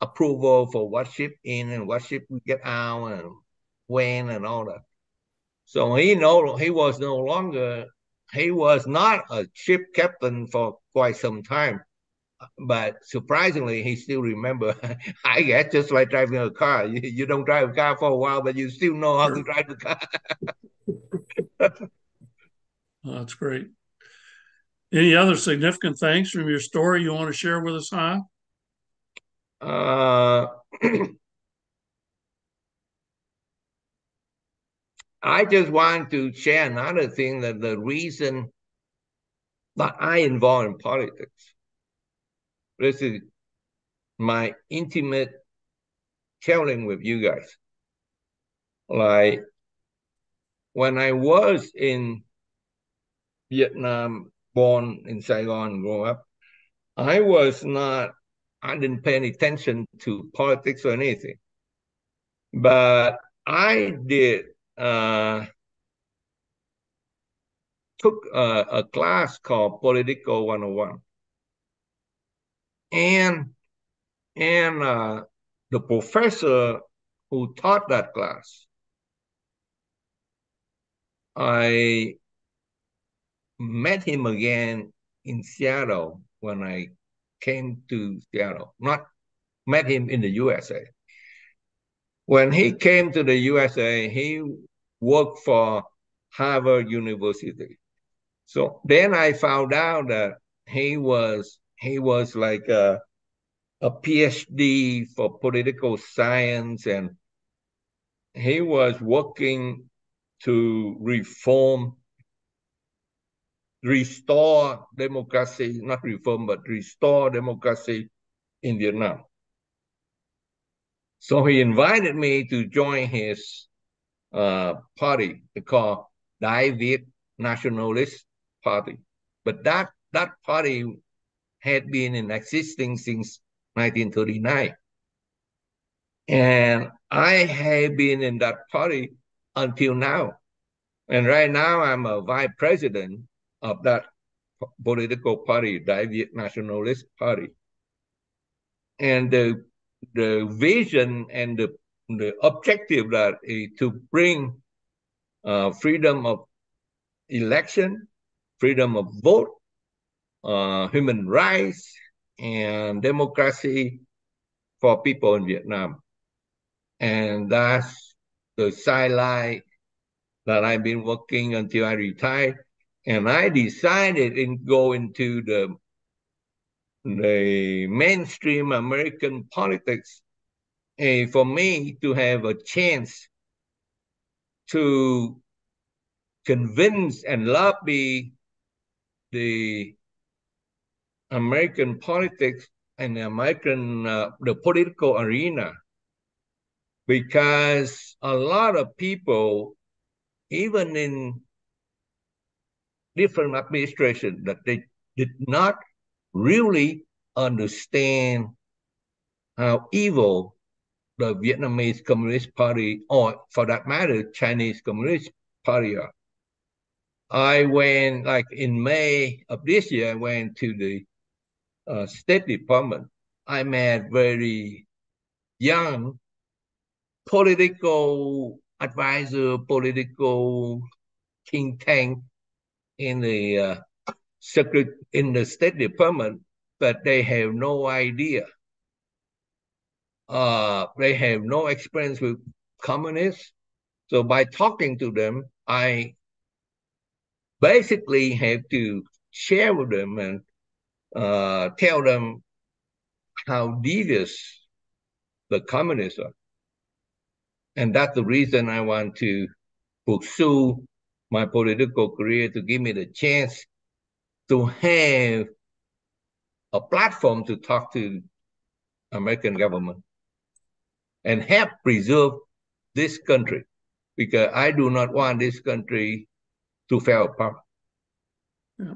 approval for what ship in and what ship we get out and when and all that. So he no he was no longer he was not a ship captain for quite some time. But surprisingly, he still remember. I guess just like driving a car. You, you don't drive a car for a while, but you still know how to drive the car. oh, that's great. Any other significant things from your story you want to share with us, Huh? Uh, I just want to share another thing that the reason that I involved in politics. This is my intimate telling with you guys. Like when I was in Vietnam, born in Saigon, grew up, I was not I didn't pay any attention to politics or anything. But I did uh, took a, a, class called Political 101. And and uh, the professor who taught that class, I met him again in Seattle when I came to Seattle, not met him in the USA. When he came to the USA, he worked for Harvard University. So then I found out that he was he was like a, a PhD for political science and he was working to reform restore democracy, not reform, but restore democracy in Vietnam. So he invited me to join his uh, party called Đại Việt Nationalist Party. But that, that party had been in existing since 1939. And I have been in that party until now. And right now I'm a vice president of that political party, Đại Việt Nationalist Party. And the, the vision and the, the objective that is to bring uh, freedom of election, freedom of vote, uh, human rights, and democracy for people in Vietnam. And that's the sideline that I've been working until I retired. and I decided in go into the the mainstream American politics uh, for me to have a chance to convince and lobby the American politics and the American uh, the political arena. Because a lot of people even in different administration that they did not really understand how evil the Vietnamese Communist Party, or for that matter, Chinese Communist Party. I went, like in May of this year, I went to the uh, State Department. I met very young political advisor, political think tank in the uh, secret in the State Department, but they have no idea. Uh, they have no experience with communists. So by talking to them, I basically have to share with them and uh, tell them how devious the communists are. And that's the reason I want to pursue my political career to give me the chance to have a platform to talk to American government and help preserve this country because I do not want this country to fall apart. Yeah.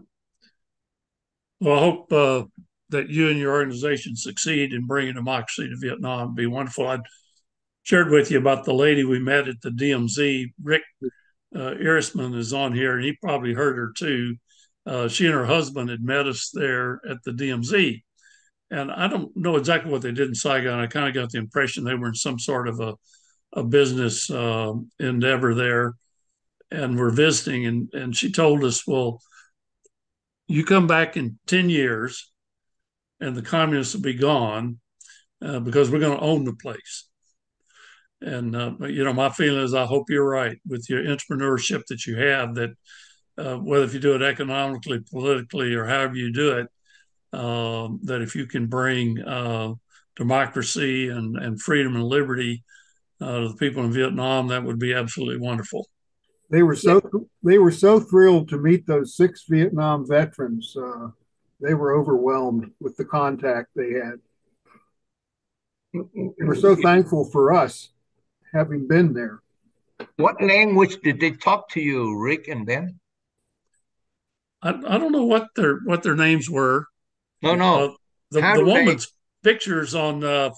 Well, I hope uh, that you and your organization succeed in bringing democracy to Vietnam. It'd be wonderful. I shared with you about the lady we met at the DMZ. Rick uh, Erisman is on here, and he probably heard her too. Uh, she and her husband had met us there at the DMZ. And I don't know exactly what they did in Saigon. I kind of got the impression they were in some sort of a, a business uh, endeavor there and were visiting. And, and she told us, well, you come back in 10 years and the communists will be gone uh, because we're going to own the place. And, uh, you know, my feeling is I hope you're right with your entrepreneurship that you have that uh, whether if you do it economically, politically, or however you do it, um, that if you can bring uh, democracy and, and freedom and liberty uh, to the people in Vietnam, that would be absolutely wonderful. They were so they were so thrilled to meet those six Vietnam veterans. Uh, they were overwhelmed with the contact they had. They were so thankful for us having been there. What language did they talk to you, Rick and Ben? I, I don't know what their what their names were. No, no. Uh, the, the woman's they... pictures on uh,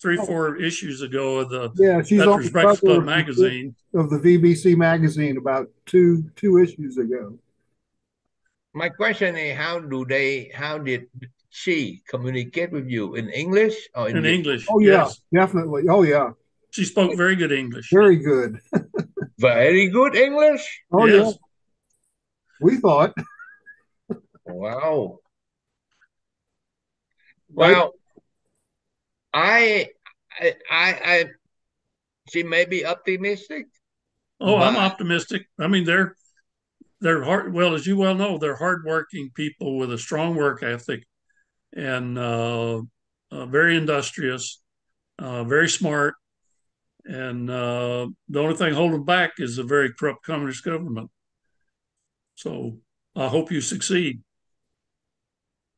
three, four issues ago of the yeah, she's Veterans Breakfast Club magazine of the VBC magazine about two two issues ago. My question is, how do they? How did she communicate with you in English or in, in English? Oh yeah, yes. definitely. Oh yeah. She spoke very good English. Very good. very good English. Oh yes. yeah. We thought. Wow. Well, I, I, I, she may be optimistic. Oh, I'm optimistic. I mean, they're they're hard. Well, as you well know, they're hardworking people with a strong work ethic, and uh, uh, very industrious, uh, very smart. And uh, the only thing holding back is a very corrupt communist government. So I hope you succeed.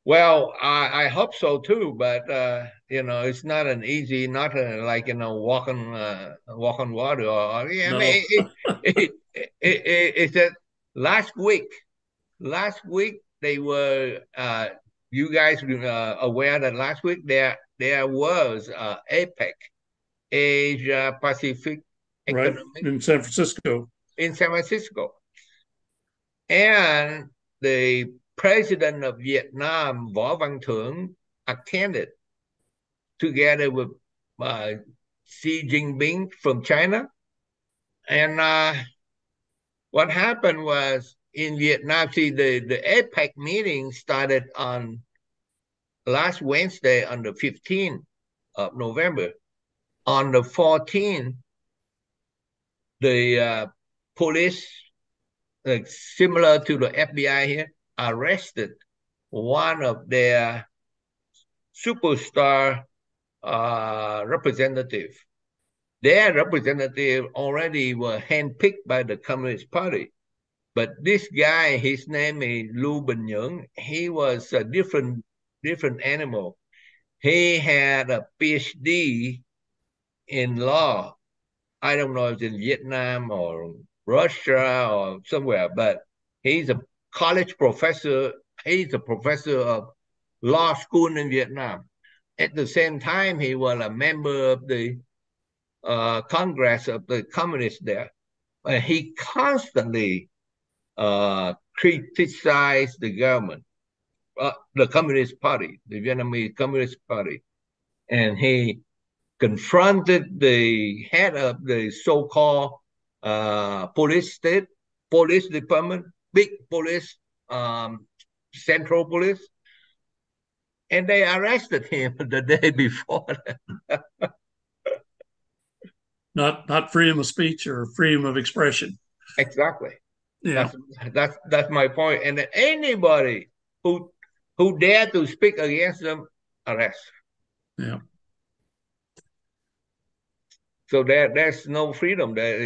Well, I, I hope so too, but uh, you know, it's not an easy, not a, like you know, walking uh, walking water. Or, yeah, no. it, it, it, it, it, it's that last week. Last week they were. Uh, you guys uh, aware that last week there there was uh, APEC, Asia Pacific right. in San Francisco. In San Francisco, and the president of Vietnam, Võ Văn Thưởng, attended together with uh, Xi Jinping from China. And uh, what happened was in Vietnam, see, the, the APEC meeting started on last Wednesday on the 15th of November. On the 14th, the uh, police, similar to the FBI here, arrested one of their superstar uh, representative. Their representative already were handpicked by the Communist Party. But this guy, his name is Lu Những, he was a different, different animal. He had a PhD in law. I don't know if it's in Vietnam or Russia or somewhere, but he's a college professor. He's a professor of law school in Vietnam. At the same time, he was a member of the uh, Congress of the communists there. And he constantly uh, criticized the government, uh, the Communist Party, the Vietnamese Communist Party. And he confronted the head of the so-called uh, police state, police department, big police, um, central police, and they arrested him the day before. not not freedom of speech or freedom of expression. Exactly. Yeah. That's that's, that's my point. And anybody who who dare to speak against them, arrest. Yeah. So there, there's no freedom there.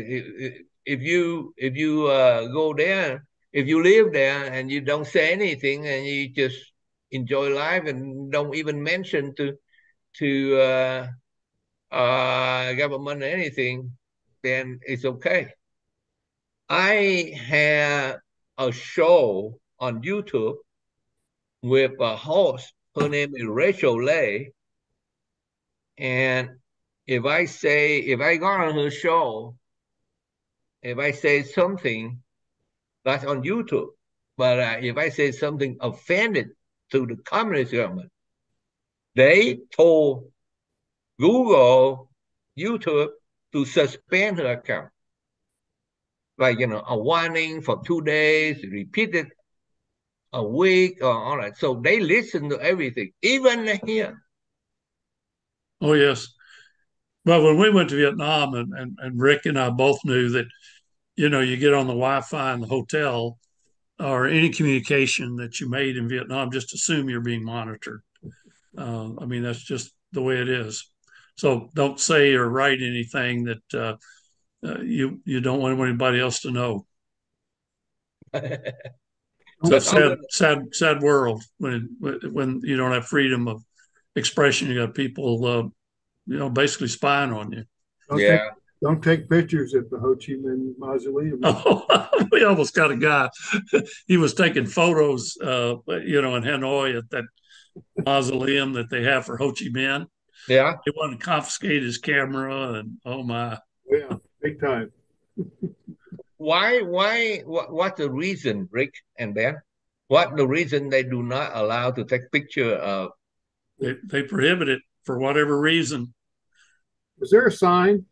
If you if you uh, go there, if you live there and you don't say anything and you just enjoy life and don't even mention to to uh, uh, government or anything, then it's okay. I had a show on YouTube with a host. Her name is Rachel Lay. And if I say, if I go on her show, if I say something that's on YouTube, but uh, if I say something offended to the communist government, they told Google, YouTube to suspend her account. Like, you know, a warning for two days, repeated a week or all that. So they listen to everything, even here. Oh, yes. Well, when we went to Vietnam, and, and, and Rick and I both knew that, you know, you get on the Wi Fi in the hotel or any communication that you made in Vietnam, just assume you're being monitored. Uh, I mean, that's just the way it is. So don't say or write anything that uh, uh, you you don't want anybody else to know. it's a sad, sad, sad world when when you don't have freedom of expression. You got people, uh, you know, basically spying on you. Don't yeah. Take, don't take pictures at the Ho Chi Minh Mausoleum. Oh, we almost got a guy. he was taking photos, uh, you know, in Hanoi at that mausoleum that they have for Ho Chi Minh. Yeah. They wanted to confiscate his camera and oh my. Yeah, big time. why why what what's the reason, Rick and Ben? What the reason they do not allow to take picture of they, they prohibit it for whatever reason. Was there a sign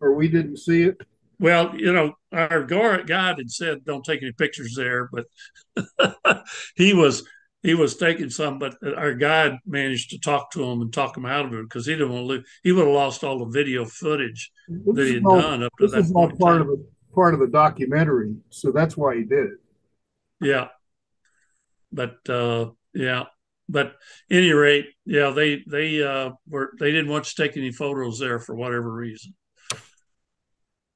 or we didn't see it? Well, you know, our guard had said don't take any pictures there, but he was he was taking some, but our guide managed to talk to him and talk him out of it because he didn't want to lose. He would have lost all the video footage this that he had all, done up to this that is all part of the part of the documentary, so that's why he did it. Yeah, but uh, yeah, but any rate, yeah, they they uh, were they didn't want to take any photos there for whatever reason.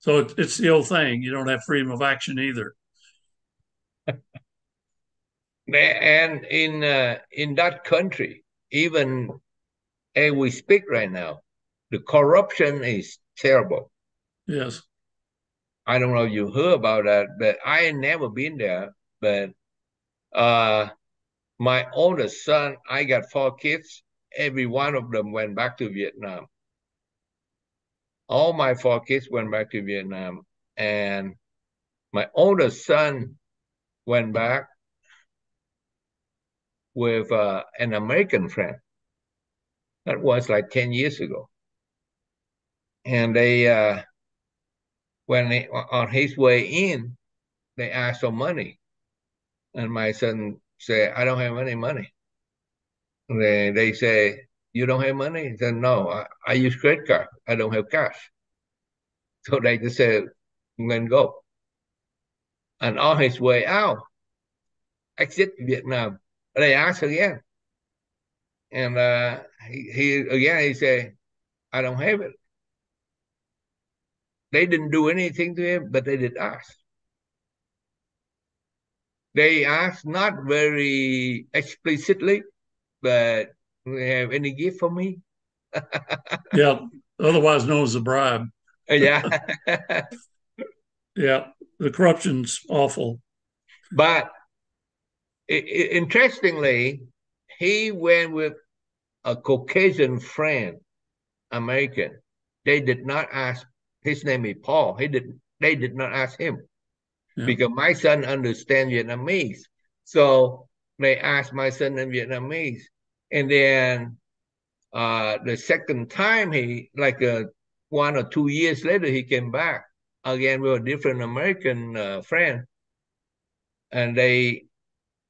So it, it's the old thing. You don't have freedom of action either and in uh, in that country, even as we speak right now, the corruption is terrible. Yes. I don't know if you heard about that, but I ain't never been there. But uh, my oldest son, I got four kids. Every one of them went back to Vietnam. All my four kids went back to Vietnam, and my oldest son went back with uh, an American friend. That was like 10 years ago. And they, uh, when they, on his way in, they asked for money. And my son said, I don't have any money. They, they say, you don't have money? He said, no, I, I use credit card. I don't have cash. So they just said, then go. And on his way out, exit Vietnam, they asked again. And uh, he, he again, he said, I don't have it. They didn't do anything to him, but they did ask. They asked not very explicitly, but have any gift for me? yeah, otherwise known as a bribe. Uh, yeah. yeah, the corruption's awful. But interestingly, he went with a Caucasian friend, American. They did not ask. His name is Paul. He did. They did not ask him yeah. because my son understands Vietnamese. So they asked my son in Vietnamese, and then uh, the second time he, like uh, one or two years later, he came back again with a different American uh, friend and they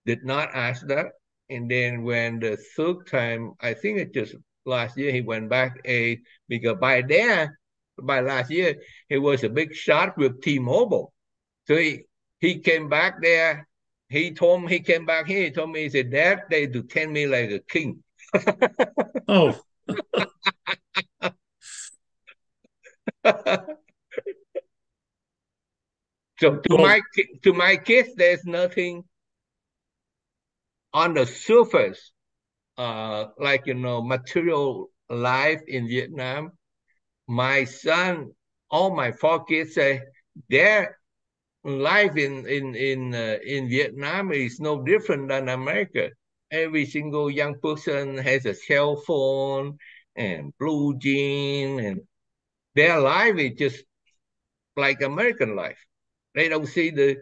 did not ask that. And then when the third time, I think it just last year he went back a because by then, by last year, he was a big shot with T-Mobile. So he he came back there. He told me he came back here. He told me he said, "Dad, they do tend me like a king." oh. so to my to my kids, there's nothing on the surface, uh, like you know, material life in Vietnam. My son, all my four kids say, their life in in in uh, in Vietnam is no different than America. Every single young person has a cell phone and blue jean, and their life is just like American life. They don't see the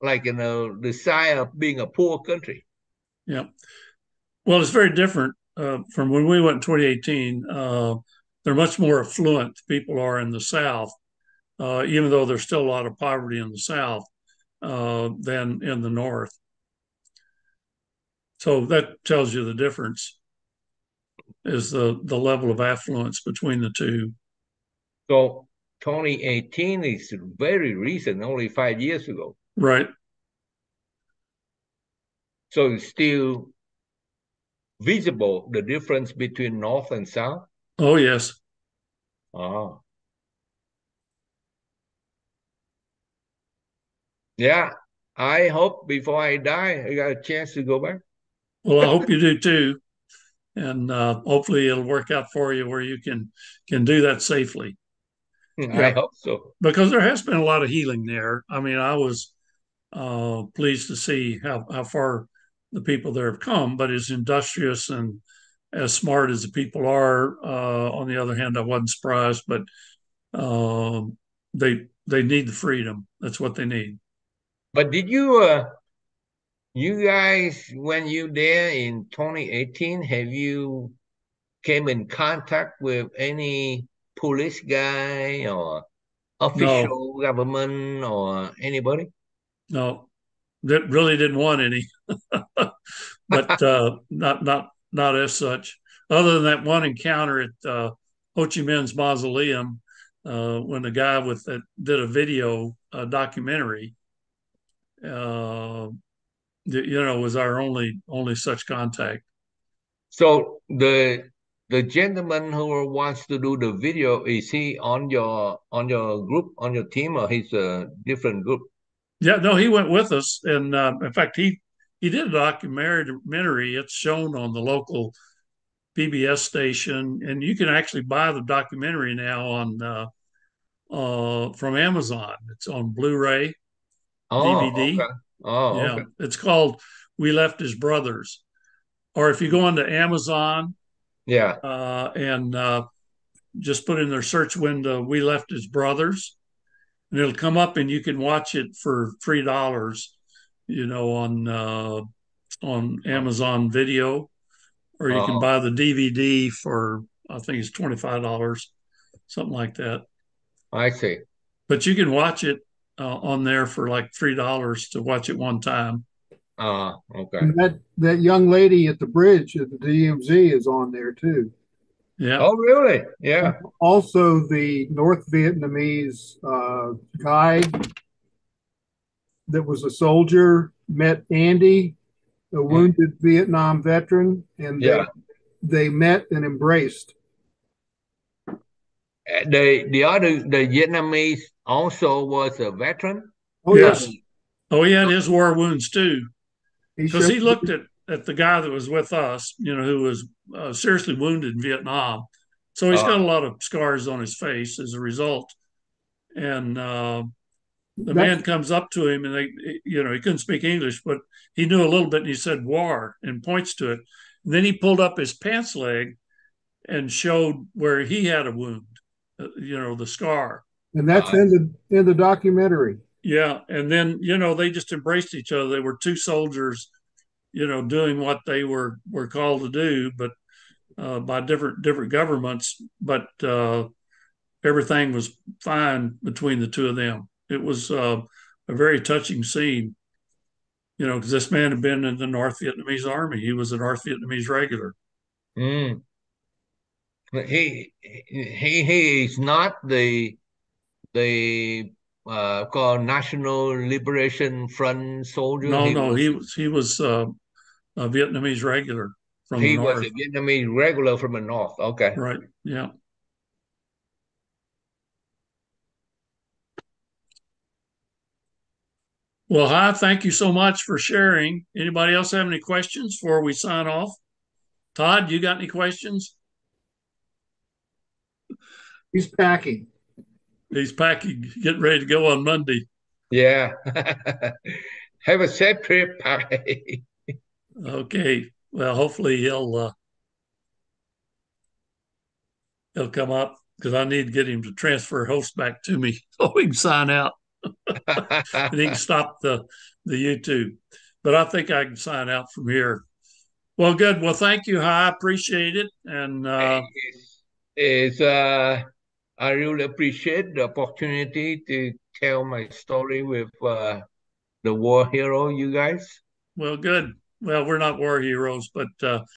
like you know the of being a poor country. Yeah, well, it's very different uh, from when we went in 2018. Uh, they're much more affluent people are in the South, uh, even though there's still a lot of poverty in the South uh, than in the North. So that tells you the difference is the the level of affluence between the two. So 2018 is very recent, only five years ago. Right. So it's still visible the difference between North and South. Oh yes. Ah. Yeah, I hope before I die, I got a chance to go back. Well, I hope you do too, and uh, hopefully it'll work out for you where you can can do that safely. I hope so. Because there has been a lot of healing there. I mean, I was uh, pleased to see how, how far the people there have come, but as industrious and as smart as the people are, uh, on the other hand, I wasn't surprised, but uh, they they need the freedom. That's what they need. But did you, uh, you guys, when you there in 2018, have you came in contact with any police guy or official no. government or anybody? No, that really didn't want any, but uh, not not not as such. Other than that one encounter at uh, Ho Chi Minh's mausoleum, uh, when the guy with that did a video a documentary, uh, you know, was our only only such contact. So the the gentleman who wants to do the video is he on your on your group on your team or he's a different group? Yeah, no, he went with us, and uh, in fact, he he did a documentary. It's shown on the local PBS station, and you can actually buy the documentary now on uh, uh, from Amazon. It's on Blu-ray, oh, DVD. Okay. Oh, yeah. Okay. It's called "We Left His Brothers," or if you go onto Amazon, yeah, uh, and uh, just put in their search window "We Left His Brothers," and it'll come up and you can watch it for three dollars you know on uh, on amazon video or you can oh. buy the dvd for i think it's $25 something like that i see but you can watch it uh, on there for like three dollars to watch it one time uh okay and that that young lady at the bridge at the dmz is on there too yeah. Oh, really? Yeah. Also, the North Vietnamese uh, guide that was a soldier met Andy, a wounded Vietnam veteran, and yeah. they, they met and embraced. Uh, the the other the Vietnamese also was a veteran. Oh yes. Yeah. Oh, he had his war wounds too, because he, he looked at at the guy that was with us, you know, who was uh, seriously wounded in Vietnam. So he's uh, got a lot of scars on his face as a result. And uh, the man comes up to him and they, you know, he couldn't speak English, but he knew a little bit and he said war and points to it. And then he pulled up his pants leg and showed where he had a wound, uh, you know, the scar. And that's in the in the documentary. Yeah, and then you know they just embraced each other. They were two soldiers you know, doing what they were were called to do, but uh, by different different governments. But uh, everything was fine between the two of them. It was uh, a very touching scene. you know, because this man had been in the North Vietnamese army. He was a North Vietnamese regular. Mm. He he he is not the the uh, called National Liberation Front soldier. No, he no, was, he was he was uh, a Vietnamese regular from he was a Vietnamese regular from the north. Okay, right, yeah. Well, Hai, thank you so much for sharing. Anybody else have any questions before we sign off? Todd, you got any questions? He's packing. He's packing, getting ready to go on Monday. Yeah. Have a safe trip. okay. Well, hopefully he'll uh, he'll come up because I need to get him to transfer host back to me so we can sign out. and he can stop the the YouTube. But I think I can sign out from here. Well, good. Well, thank you. I appreciate it. And uh, it's, uh, I really appreciate the opportunity to tell my story with uh, the war hero, you guys. Well, good. Well, we're not war heroes, but uh,